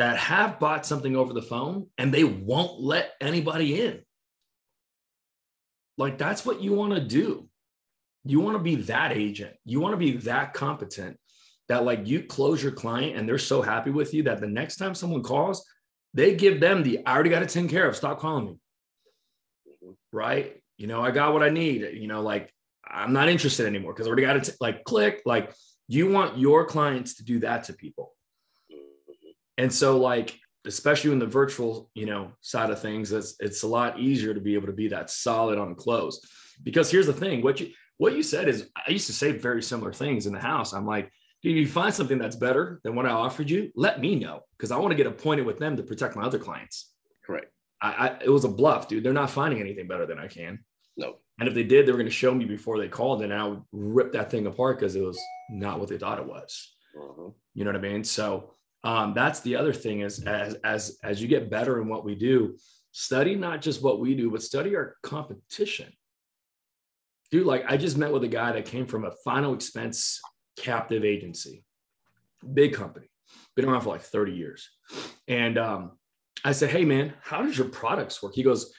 that have bought something over the phone and they won't let anybody in. Like, that's what you want to do. You want to be that agent. You want to be that competent that, like, you close your client and they're so happy with you that the next time someone calls, they give them the I already got it taken care of. Stop calling me. Right. You know, I got what I need. You know, like I'm not interested anymore because I already got it. T- like click. Like you want your clients to do that to people. And so, like, especially in the virtual, you know, side of things, it's it's a lot easier to be able to be that solid on close. Because here's the thing: what you what you said is, I used to say very similar things in the house. I'm like, if you find something that's better than what I offered you, let me know because I want to get appointed with them to protect my other clients. Correct. I, I, it was a bluff, dude. They're not finding anything better than I can. No. And if they did, they were going to show me before they called, and I would rip that thing apart because it was not what they thought it was. Uh-huh. You know what I mean? So um, that's the other thing is as as as you get better in what we do, study not just what we do, but study our competition. Dude, like I just met with a guy that came from a final expense captive agency, big company, been around for like 30 years. And um, I said, Hey, man, how does your products work? He goes,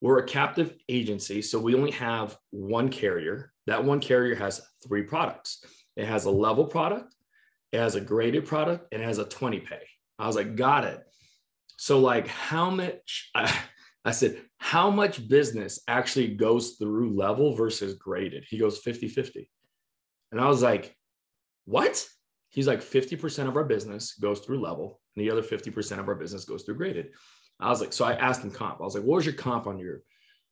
We're a captive agency. So we only have one carrier. That one carrier has three products it has a level product, it has a graded product, and it has a 20 pay. I was like, got it. So, like, how much? I, I said, how much business actually goes through level versus graded? He goes 50 50. And I was like, what? He's like, 50% of our business goes through level, and the other 50% of our business goes through graded. I was like, so I asked him comp. I was like, what was your comp on your,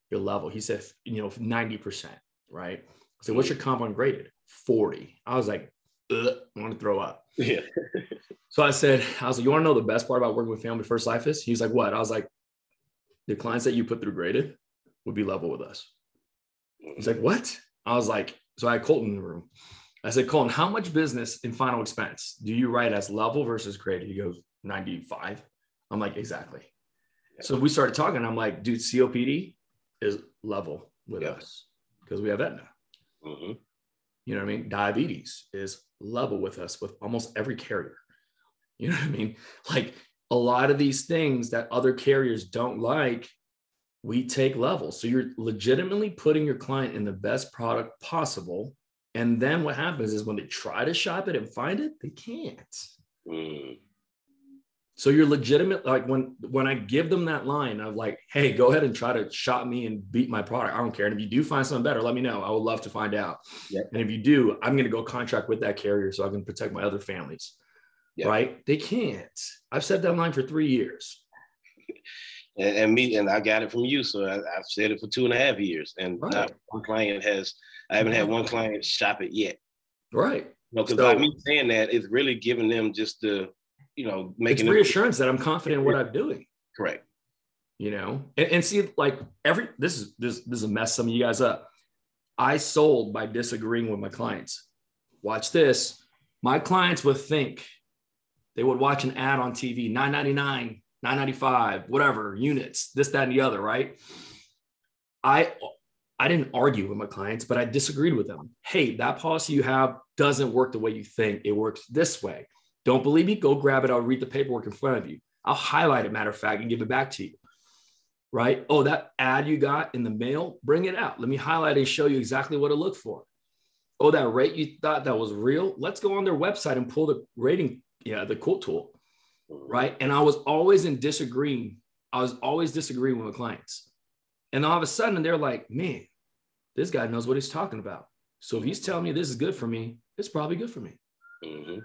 your level? He said, you know, 90%, right? I said, what's hmm. your comp on graded? 40. I was like, I want to throw up. Yeah. so I said, I was like, you want to know the best part about working with Family First Life is? He's like, what? I was like, the clients that you put through graded would be level with us. He's like, what? I was like, so I had Colton in the room. I said, Colton, how much business in final expense do you write as level versus graded? He goes, 95. I'm like, exactly. Yeah. So we started talking. I'm like, dude, COPD is level with yeah. us because we have Aetna. Mm-hmm. You know what I mean? Diabetes is level with us with almost every carrier. You know what I mean? Like a lot of these things that other carriers don't like, we take level. So you're legitimately putting your client in the best product possible. And then what happens is when they try to shop it and find it, they can't. Mm. So you're legitimate. Like when when I give them that line of like, hey, go ahead and try to shop me and beat my product. I don't care. And if you do find something better, let me know. I would love to find out. Yep. And if you do, I'm going to go contract with that carrier so I can protect my other families. Yep. Right? They can't. I've said that line for three years. And, and, me, and I got it from you. So I, have said it for two and a half years. And right. not one client has, I haven't had one client shop it yet. Right. Because so, me saying that is really giving them just the you know, making it's reassurance that I'm confident in what I'm doing. Correct. You know, and, and see, like every this is this this is a mess some of you guys up. I sold by disagreeing with my clients. Watch this. My clients would think they would watch an ad on TV, 999, 995, whatever, units, this, that, and the other, right? I I didn't argue with my clients, but I disagreed with them. Hey, that policy you have doesn't work the way you think. It works this way. Don't believe me? Go grab it. I'll read the paperwork in front of you. I'll highlight it, matter of fact, and give it back to you. Right? Oh, that ad you got in the mail, bring it out. Let me highlight and show you exactly what to look for. Oh, that rate you thought that was real? Let's go on their website and pull the rating, yeah, the quote tool. Right. And I was always in disagreeing. I was always disagreeing with my clients. And all of a sudden they're like, man, this guy knows what he's talking about. So if he's telling me this is good for me, it's probably good for me. Mm-hmm.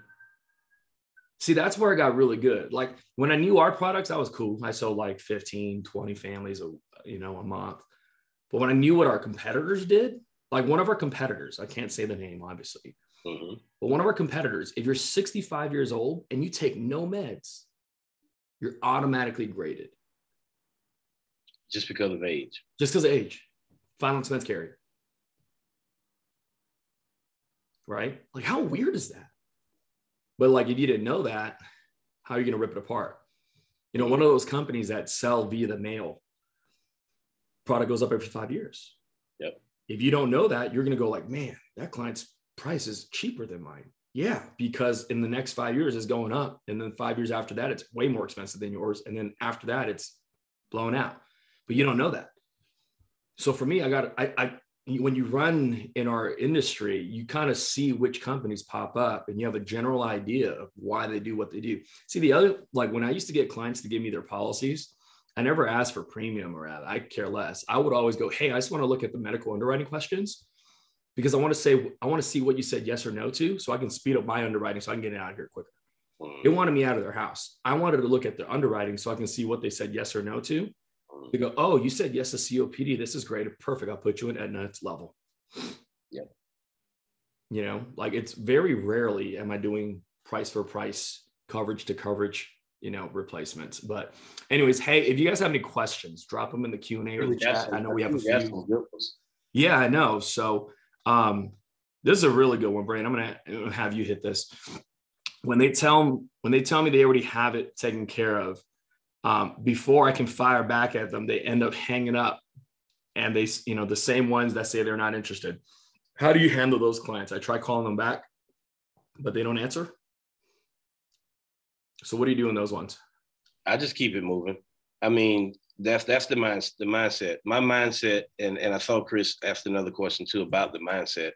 See, that's where I got really good. Like when I knew our products, I was cool. I sold like 15, 20 families, a, you know, a month. But when I knew what our competitors did, like one of our competitors, I can't say the name, obviously, mm-hmm. but one of our competitors, if you're 65 years old and you take no meds, you're automatically graded. Just because of age. Just because of age. Final expense carrier. Right? Like, how weird is that? But like, if you didn't know that, how are you going to rip it apart? You know, one of those companies that sell via the mail, product goes up every five years. Yep. If you don't know that, you're going to go like, man, that client's price is cheaper than mine. Yeah, because in the next five years it's going up, and then five years after that it's way more expensive than yours, and then after that it's blown out. But you don't know that. So for me, I got I, I when you run in our industry, you kind of see which companies pop up and you have a general idea of why they do what they do. See, the other, like when I used to get clients to give me their policies, I never asked for premium or I care less. I would always go, Hey, I just want to look at the medical underwriting questions because I want to say, I want to see what you said yes or no to so I can speed up my underwriting so I can get it out of here quicker. Hmm. They wanted me out of their house. I wanted to look at their underwriting so I can see what they said yes or no to they go, oh, you said yes to COPD. This is great. Perfect. I'll put you in Aetna. It's level. Yeah. You know, like it's very rarely am I doing price for price, coverage to coverage, you know, replacements. But anyways, hey, if you guys have any questions, drop them in the Q and A or the chat. I know we have a few. Yeah, I know. So um, this is a really good one, Brian. I'm gonna have you hit this. When they tell when they tell me they already have it taken care of, um, before I can fire back at them, they end up hanging up and they, you know, the same ones that say they're not interested. How do you handle those clients? I try calling them back, but they don't answer. So what do you do in those ones? I just keep it moving. I mean, that's that's the mind the mindset. My mindset, and and I saw Chris asked another question too about the mindset.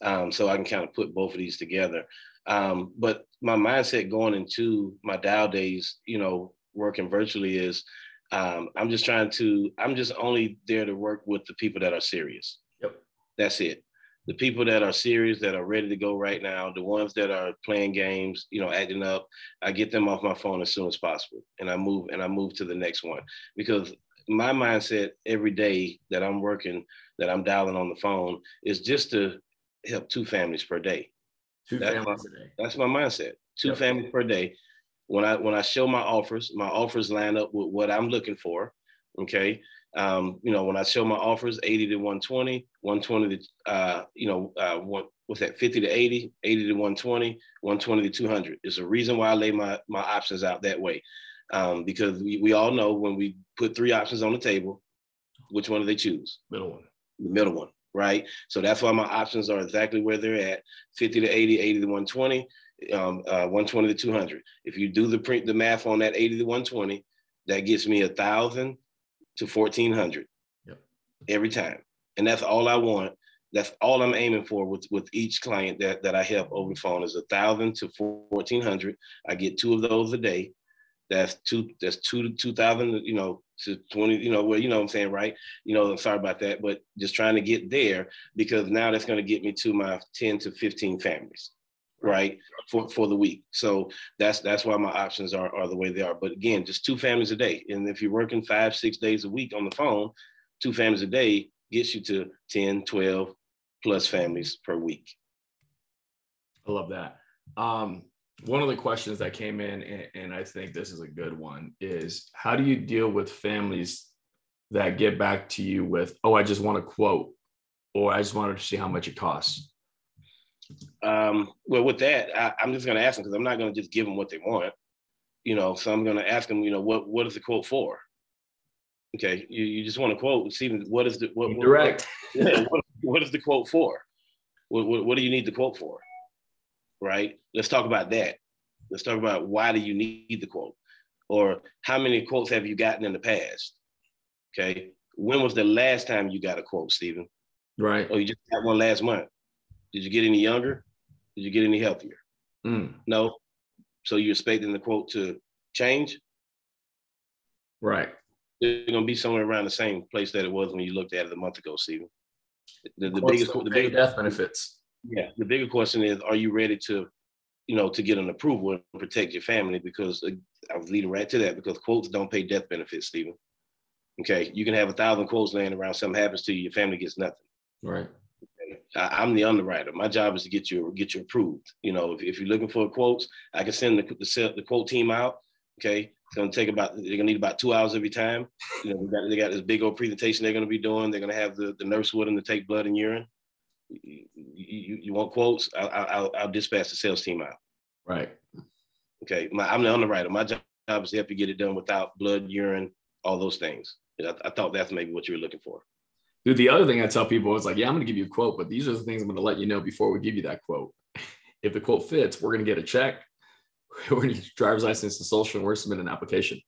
Um, so I can kind of put both of these together. Um, but my mindset going into my dial days, you know, working virtually is um, I'm just trying to, I'm just only there to work with the people that are serious. Yep. That's it. The people that are serious, that are ready to go right now, the ones that are playing games, you know, acting up, I get them off my phone as soon as possible, and I move and I move to the next one because my mindset every day that I'm working, that I'm dialing on the phone, is just to help two families per day. Two that's families my, a day. That's my mindset. Two Yep. families per day. When I when I show my offers, my offers line up with what I'm looking for. Okay. Um, you know, when I show my offers 80 to 120, 120 to uh, you know, uh what what's that 50 to 80, 80 to 120, 120 to 200. There's a reason why I lay my my options out that way. Um, because we, we all know when we put three options on the table, which one do they choose? Middle one. the middle one, right? So that's why my options are exactly where they're at 50 to 80, 80 to 120, um, uh, 120 to 200. If you do the print, the math on that 80 to 120, that gets me a thousand to 1400 Yep. every time. And that's all I want. That's all I'm aiming for with, with each client that, that I help over the phone is a thousand to 1400. I get two of those a day. That's two, that's two to 2000, you know, to 20, you know, well, you know what I'm saying, right? you know, I'm sorry about that, but just trying to get there because now that's going to get me to my 10 to 15 families, right? For, for the week. So that's that's why my options are, are the way they are. But again, just two families a day. And if you're working five, six days a week on the phone, two families a day gets you to 10, 12 plus families per week. I love that. Um, one of the questions that came in, and, and I think this is a good one, is how do you deal with families that get back to you with, oh, I just want a quote, or I just wanted to see how much it costs? Um, well, with that, I, I'm just going to ask them because I'm not going to just give them what they want, you know. So I'm going to ask them, you know, what what is the quote for? Okay, you, you just want to quote, Steven. What is the what, what- Direct. yeah, what, what is the quote for? What, what, what do you need the quote for? Right? Let's talk about that. Let's talk about why do you need the quote? Or how many quotes have you gotten in the past? Okay. When was the last time you got a quote, Steven? Right. Oh, you just got one last month. Did you get any younger? Did you get any healthier? Mm, No. So you're expecting the quote to change? right. They're gonna be somewhere around the same place that it was when you looked at it a month ago, Steven. The, the biggest the biggest death benefits. Yeah, the bigger question is, are you ready to, you know, to get an approval and protect your family? Because uh, I was leading right to that because quotes don't pay death benefits, Steven. Okay, you can have a thousand quotes laying around, something happens to you, your family gets nothing. Right. I, I'm the underwriter. My job is to get you get you approved. You know, if, if you're looking for quotes, I can send the, the the quote team out. Okay, it's gonna take about they're gonna need about two hours every time. You know, they got, they got this big old presentation they're gonna be doing. They're gonna have the, the nurse with them to take blood and urine. You, you, you want quotes? I'll, I'll, I'll dispatch the sales team out. Right. Okay, my, I'm the underwriter. My job is to help you get it done without blood, urine, all those things. I, I thought that's maybe what you were looking for. Dude, the other thing I tell people is like, yeah, I'm going to give you a quote, but these are the things I'm going to let you know before we give you that quote. If the quote fits, we're going to get a check. We're going to get driver's license and social, and we're submitting an application.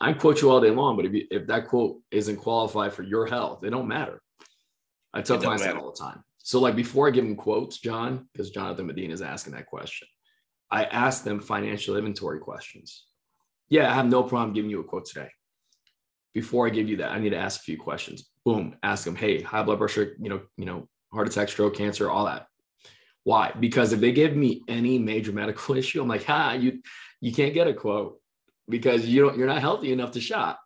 I quote you all day long, but if, you, if that quote isn't qualified for your health, it don't matter. I tell clients that all the time. So like before I give them quotes, John, because Jonathan Medina is asking that question, I ask them financial inventory questions. Yeah, I have no problem giving you a quote today. Before I give you that, I need to ask a few questions. Boom, ask them, hey, high blood pressure, you know, you know, heart attack, stroke, cancer, all that. Why? Because if they give me any major medical issue, I'm like, ha, you you can't get a quote because you don't you're not healthy enough to shop.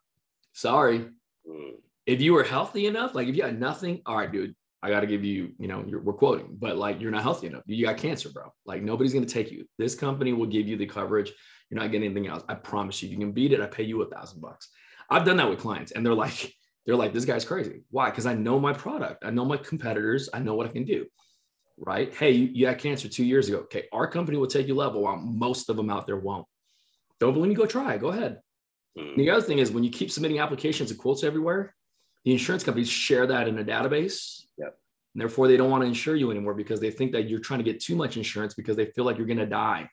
Sorry. Mm, If you were healthy enough, like if you had nothing, all right, dude, I got to give you, you know, you're, we're quoting, but like you're not healthy enough. You got cancer, bro. Like nobody's going to take you. This company will give you the coverage. You're not getting anything else. I promise you. If you can beat it, I pay you a thousand bucks. I've done that with clients and they're like, they're like, this guy's crazy. Why? Because I know my product. I know my competitors. I know what I can do. Right. Hey, you, you had cancer two years ago. Okay. Our company will take you level while most of them out there won't. Don't believe me? Go try. Go ahead. mm. And the other thing is when you keep submitting applications and quotes everywhere, the insurance companies share that in a database. Yep. And therefore, they don't want to insure you anymore because they think that you're trying to get too much insurance because they feel like you're going to die.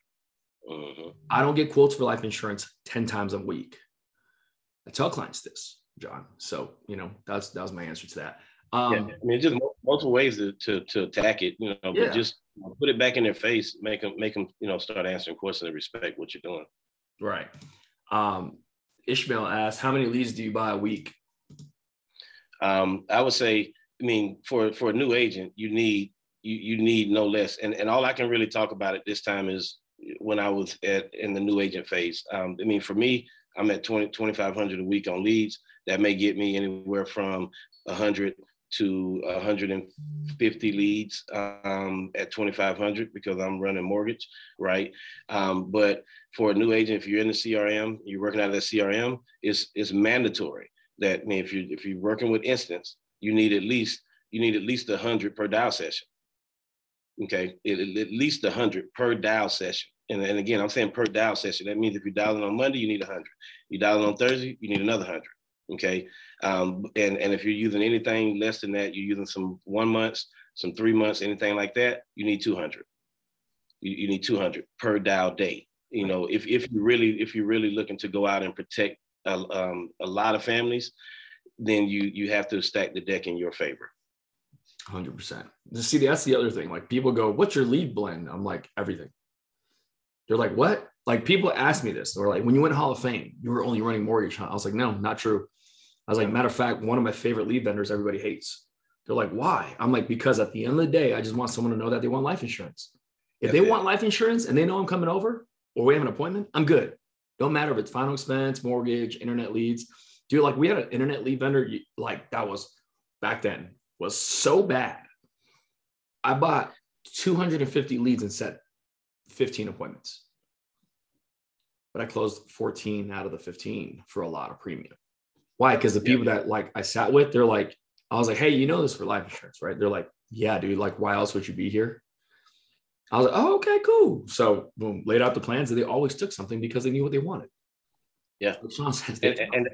Mhm. I don't get quotes for life insurance 10 times a week. I tell clients this, John. So, you know, that's that was my answer to that. Um, yeah, I mean, just multiple ways to, to, to attack it, you know, Yeah. just put it back in their face, make them make them you know start answering questions and respect what you're doing. Right. Um, Ishmael asked, "How many leads do you buy a week?" Um, I would say, I mean, for for a new agent, you need you you need no less. And and all I can really talk about at this time is when I was at in the new agent phase. Um, I mean, for me, I'm at 20 2500 a week on leads. That may get me anywhere from 100 to 150 leads um, at 2500 because I'm running mortgage, right? Um, but for a new agent, if you're in the CRM, you're working out of that CRM, it's, it's mandatory that I mean, if you if you're working with instance, you need at least you need at least 100 per dial session. Okay, it, at least 100 per dial session. And, and again, I'm saying per dial session. That means if you're dialing on Monday, you need 100. You dialing on Thursday, you need another 100. Okay. Um, and, and if you're using anything less than that, you're using some one months, some three months, anything like that, you need 200. You, you need 200 per dial day. You know, if, if you really, if you're really looking to go out and protect a, um, a lot of families, then you, you have to stack the deck in your favor. 100%. See, that's the other thing. Like people go, what's your lead blend? I'm like, everything. They're like, what? Like people ask me this. They're like, when you went Hall of Fame, you were only running mortgage. I was like, no, not true. I was like, matter of fact, one of my favorite lead vendors everybody hates. They're like, why? I'm like, because at the end of the day, I just want someone to know that they want life insurance. If they want life insurance and they know I'm coming over or we have an appointment, I'm good. Don't matter if it's final expense, mortgage, internet leads. Dude, like we had an internet lead vendor, like that was back then was so bad. I bought 250 leads and set 15 appointments. But I closed 14 out of the 15 for a lot of premium. Why? Because the people that like I sat with, they're like, I was like, hey, you know this for life insurance, right? They're like, yeah, dude, like, why else would you be here? I was like, oh, okay, cool. So boom, laid out the plans and they always took something because they knew what they wanted. Yeah. Says, and, and,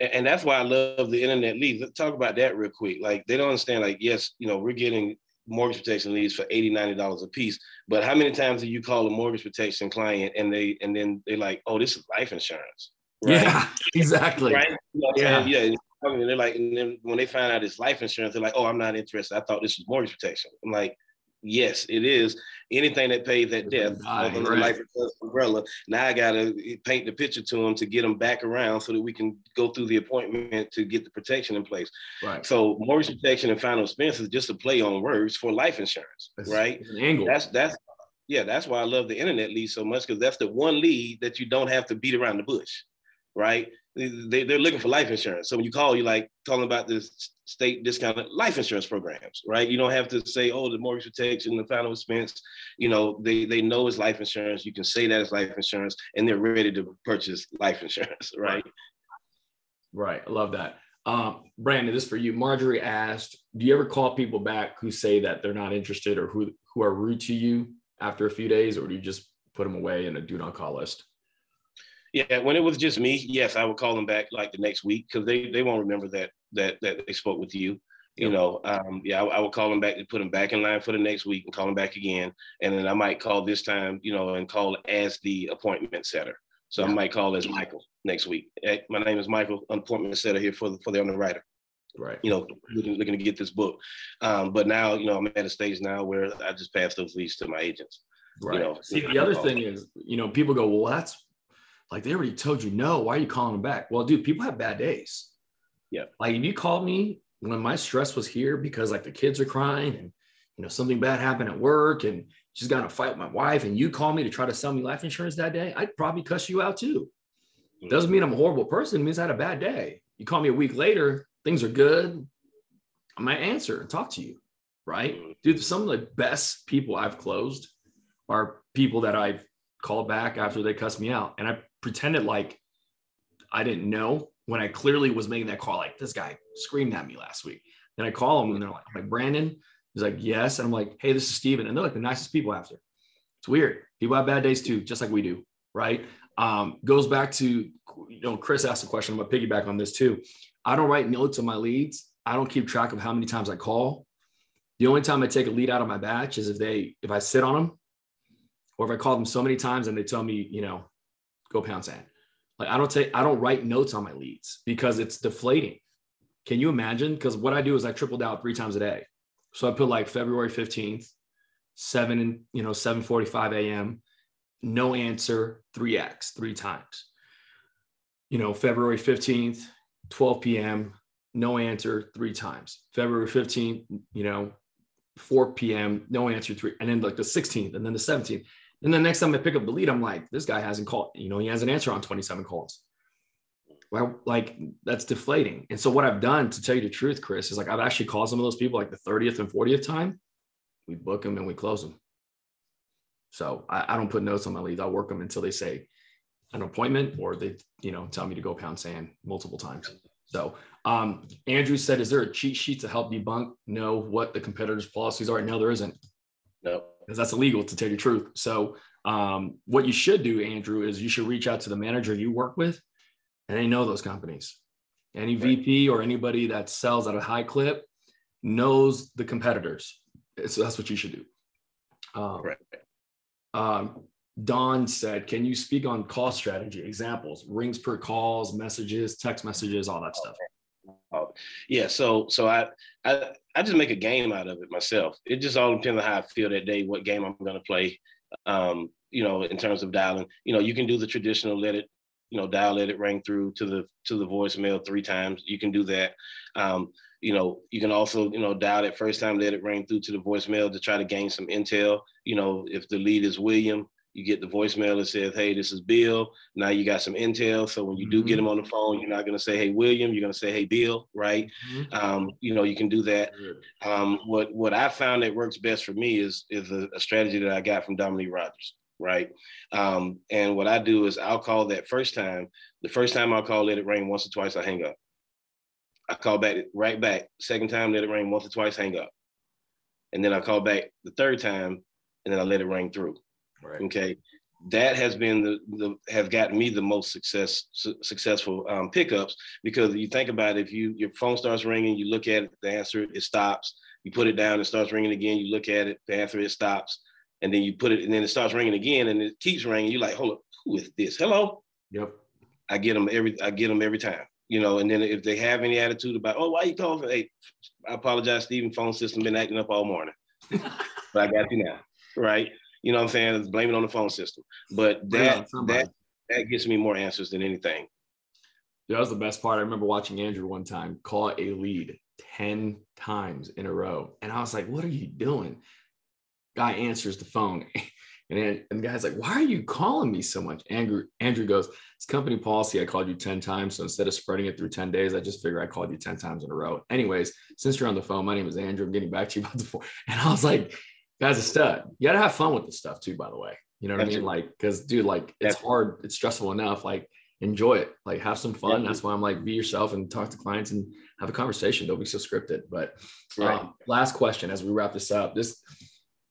and that's why I love the internet leads. Let's talk about that real quick. Like they don't understand, like, yes, you know, we're getting mortgage protection leads for 80 90 dollars a piece but how many times do you call a mortgage protection client and they and then they're like oh this is life insurance right? yeah exactly. Right? You know yeah. yeah I mean, they're like and then when they find out it's life insurance they're like oh i'm not interested. I thought this was mortgage protection. I'm like yes, it is. Anything that pays that death under the life umbrella. Now I gotta paint the picture to them to get them back around so that we can go through the appointment to get the protection in place. Right. So mortgage protection and final expense is just a play on words for life insurance. That's, right. An angle. That's that's yeah, that's why I love the internet lead so much because that's the one lead that you don't have to beat around the bush, right? They, they're looking for life insurance. So when you call, you're like talking about this state discounted life insurance programs, right? You don't have to say, oh, the mortgage protection, the final expense. You know, they they know it's life insurance. You can say that it's life insurance, and they're ready to purchase life insurance, right? Right. I love that. Um, Brandon, this for you. Marjorie asked, do you ever call people back who say that they're not interested or who who are rude to you after a few days, or do you just put them away in a do not call list? Yeah, when it was just me, yes, I would call them back like the next week because they they won't remember that that that they spoke with you. You know, um, yeah, I, I, would call them back to put them back in line for the next week and call them back again, and then I might call this time, you know, and call as the appointment setter. So yeah. I might call as Michael next week. Hey, my name is Michael, appointment setter here for the for the underwriter. Right. You know, looking, looking to get this book. Um, but now, you know, I'm at a stage now where I just pass those leads to my agents. Right. You know, See, the other thing is, you know, people go, well, that's like they already told you no. Why are you calling them back? Well, dude, people have bad days. Yeah. Like if you called me when my stress was here because like the kids are crying and you know something bad happened at work and just got in a fight with my wife and you call me to try to sell me life insurance that day, I'd probably cuss you out too. Mm-hmm. Doesn't mean I'm a horrible person. It means I had a bad day. You call me a week later, things are good. I might answer and talk to you. Right. Mm-hmm. Dude, some of the best people I've closed are people that I've called back after they cussed me out. And I pretended like I didn't know when I clearly was making that call. Like this guy screamed at me last week. Then I call him and they're like, I'm like Brandon. He's like, yes. And I'm like, hey, this is Steven. And they're like the nicest people after. It's weird. People have bad days too, just like we do. Right. Um, goes back to, you know, Chris asked a question. I'm gonna piggyback on this too. I don't write notes on my leads. I don't keep track of how many times I call. The only time I take a lead out of my batch is if they, if I sit on them or if I call them so many times and they tell me, you know, go pound sand. Like I don't take, I don't write notes on my leads because it's deflating. Can you imagine? Because what I do is I triple down three times a day. So I put like February 15th, 7 and you know 7:45 a.m. no answer 3x three times you know February 15th 12 p.m. no answer three times February 15th you know 4 p.m. no answer three and then like the 16th and then the 17th and then the next time I pick up the lead I'm like this guy hasn't called you know he has an answer on 27 calls well, like that's deflating. And so what I've done to tell you the truth, Chris, is like I've actually called some of those people like the 30th and 40th time. We book them and we close them. So I, I don't put notes on my leads. I work them until they say an appointment or they, you know, tell me to go pound sand multiple times. So um, Andrew said, is there a cheat sheet to help debunk know what the competitors' policies are? No, there isn't. No. Because that's illegal to tell you the truth. So um, what you should do, Andrew, is you should reach out to the manager you work with and they know those companies. Any right. VP or anybody that sells at a high clip knows the competitors. So that's what you should do. Um, right. Um, Don said, "Can you speak on call strategy examples, rings per calls, messages, text messages, all that stuff?" Oh, yeah. So so I, I I just make a game out of it myself. It just all depends on how I feel that day, what game I'm going to play. Um, you know, in terms of dialing, you know, you can do the traditional let it you know, dial let it ring through to the to the voicemail three times. You can do that. Um, you know, you can also, you know, dial it first time, let it ring through to the voicemail to try to gain some intel. You know, if the lead is William, you get the voicemail that says, "Hey, this is Bill." Now you got some intel. So when you do mm-hmm. get him on the phone, you're not going to say, "Hey, William." You're going to say, "Hey, Bill." Right? Mm-hmm. Um, you know, you can do that. Um, what what I found that works best for me is is a, a strategy that I got from Dominique Rogers. right? Um, and what I do is I'll call that first time. The first time I'll call, let it ring once or twice, I hang up. I call back right back. Second time, let it ring once or twice, hang up. And then I call back the third time, and then I let it ring through. Right. Okay. That has been the, the has gotten me the most success su- successful um, pickups because you think about it, if you your phone starts ringing, you look at it, the answer it stops. You put it down, it starts ringing again. You look at it, the answer it stops and then you put it, and then it starts ringing again, and it keeps ringing. You're like, hold up, who is this? Hello. Yep. I get them every, I get them every time. You know, and then if they have any attitude about, oh, why you calling? Hey, I apologize, Steven. Phone system been acting up all morning, but I got you now, right? You know what I'm saying? Blame it on the phone system. But oh, that that that gets me more answers than anything. That was the best part. I remember watching Andrew one time call a lead 10 times in a row. And I was like, what are you doing? guy answers the phone. And, and the guy's like, why are you calling me so much? Andrew, Andrew goes, it's company policy. I called you 10 times. So instead of spreading it through 10 days, I just figure I called you 10 times in a row. Anyways, since you're on the phone, my name is Andrew. I'm getting back to you about the phone. And I was like, guy's a stud. You got to have fun with this stuff too, by the way. You know what I mean? Like, cause dude, like it's hard. It's stressful enough. Like enjoy it. Like have some fun. That's why I'm like, be yourself and talk to clients and have a conversation. Don't be so scripted. But right. um, last question, as we wrap this up, this,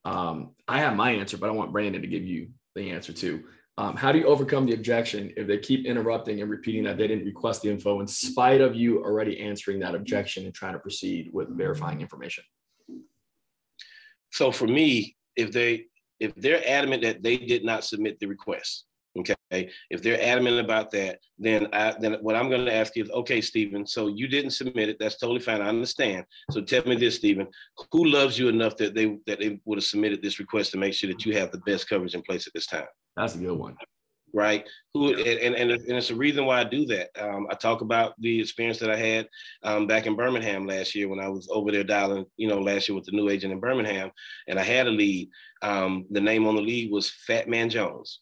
um, I have my answer, but I want Brandon to give you the answer too. Um, how do you overcome the objection if they keep interrupting and repeating that they didn't request the info in spite of you already answering that objection and trying to proceed with verifying information? So for me, if they if they're adamant that they did not submit the request, Okay, if they're adamant about that, then I, then what I'm going to ask you is, okay, Steven. So you didn't submit it. That's totally fine. I understand. So tell me this, Steven. Who loves you enough that they that they would have submitted this request to make sure that you have the best coverage in place at this time? That's a good one. Right. Who and, and, and it's a reason why I do that. Um, I talk about the experience that I had um, back in Birmingham last year when I was over there dialing, you know, last year with the new agent in Birmingham, and I had a lead. Um, the name on the lead was Fat Man Jones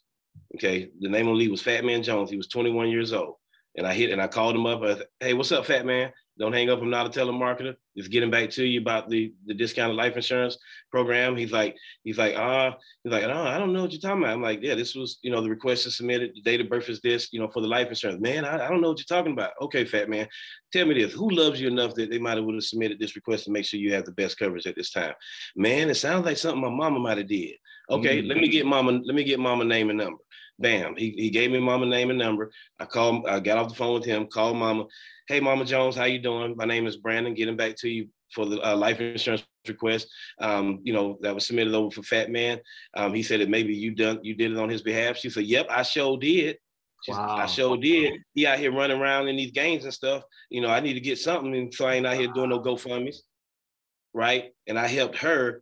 Okay, the name on the lead was Fat Man Jones. He was 21 years old, and I hit and I called him up. I said, hey, what's up, Fat Man? Don't hang up. I'm not a telemarketer. Just getting back to you about the the discounted life insurance program. He's like, he's like, ah, uh, he's like, oh, I don't know what you're talking about. I'm like, yeah, this was, you know, the request is submitted. The date of birth is this, you know, for the life insurance. Man, I, I don't know what you're talking about. Okay, fat man, tell me this: Who loves you enough that they might have would have submitted this request to make sure you have the best coverage at this time? Man, it sounds like something my mama might have did. Okay, mm-hmm. let me get mama. Let me get mama name and number. Bam. He, he gave me mama name and number. I called, I got off the phone with him, called mama. Hey, Mama Jones, how you doing? My name is Brandon. Getting back to you for the uh, life insurance request, um, you know, that was submitted over for Fat Man. Um, he said that maybe you done you did it on his behalf. She said, "Yep, I sure did." Wow. I sure did. He out here running around in these games and stuff. You know, I need to get something, and so I ain't out here doing no GoFundmes, right? And I helped her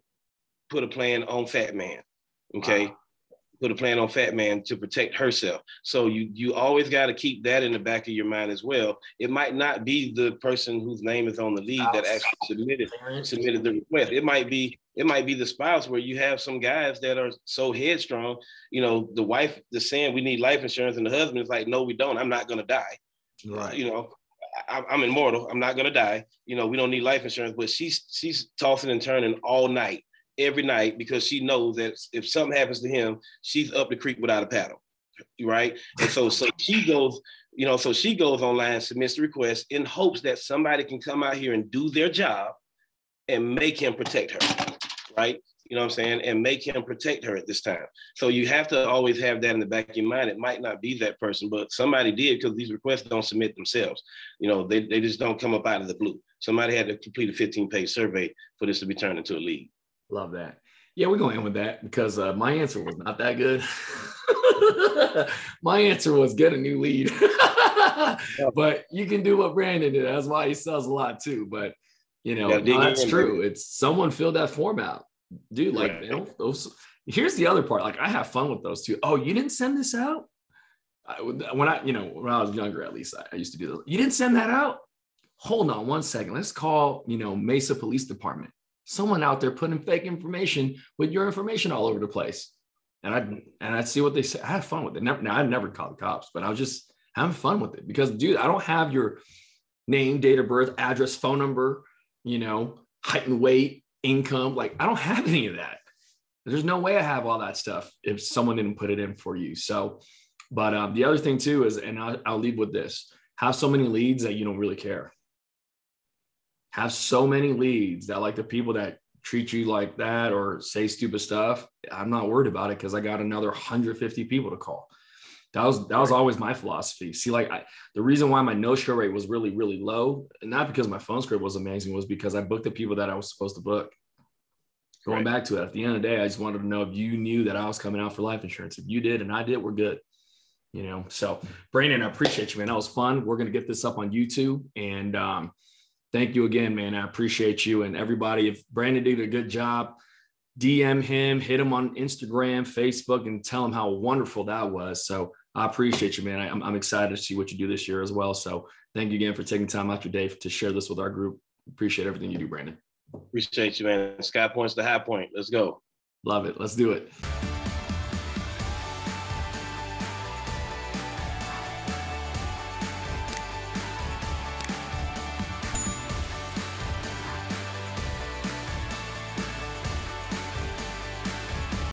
put a plan on Fat Man. Okay. Wow put a plan on Fat Man to protect herself. So you you always got to keep that in the back of your mind as well. It might not be the person whose name is on the lead that actually submitted submitted the request. It might be it might be the spouse where you have some guys that are so headstrong. You know, the wife is saying we need life insurance, and the husband is like, no, we don't. I'm not gonna die. Right. You know, I'm immortal. I'm not gonna die. You know, we don't need life insurance, but she's she's tossing and turning all night every night because she knows that if something happens to him, she's up the creek without a paddle, right? And so, so she goes, you know, so she goes online, submits the request in hopes that somebody can come out here and do their job and make him protect her, right? You know what I'm saying? And make him protect her at this time. So you have to always have that in the back of your mind. It might not be that person, but somebody did because these requests don't submit themselves. You know, they, they just don't come up out of the blue. Somebody had to complete a 15 page survey for this to be turned into a lead. Love that. Yeah, we're going to end with that because uh, my answer was not that good. my answer was get a new lead. but you can do what Brandon did. That's why he sells a lot too. But you know, no, that's true. It's someone filled that form out. Dude, like don't those here's the other part. Like I have fun with those too. Oh, you didn't send this out? I, when I, you know, when I was younger, at least I, I used to do those. You didn't send that out? Hold on one second. Let's call, you know, Mesa Police Department someone out there putting fake information with your information all over the place. And I and I'd see what they say. I have fun with it. Never, now I've never called the cops, but I was just having fun with it because, dude, I don't have your name, date of birth, address, phone number, you know, height and weight, income. Like I don't have any of that. There's no way I have all that stuff if someone didn't put it in for you. So, but um, the other thing too is, and I'll, I'll leave with this: have so many leads that you don't really care have so many leads that like the people that treat you like that or say stupid stuff, I'm not worried about it because I got another 150 people to call. That was that was always my philosophy. See, like I, the reason why my no show rate was really really low, and not because my phone script was amazing, was because I booked the people that I was supposed to book. Going right. back to it, at the end of the day, I just wanted to know if you knew that I was coming out for life insurance. If you did and I did, we're good. You know, so Brandon, I appreciate you, man. That was fun. We're gonna get this up on YouTube and um, thank you again, man. I appreciate you and everybody. If Brandon did a good job, DM him, hit him on Instagram, Facebook, and tell him how wonderful that was. So I appreciate you, man. I, am I'm excited to see what you do this year as well. So thank you again for taking time out your day to share this with our group. Appreciate everything you do, Brandon. Appreciate you, man. Sky points to high point. Let's go. Love it. Let's do it.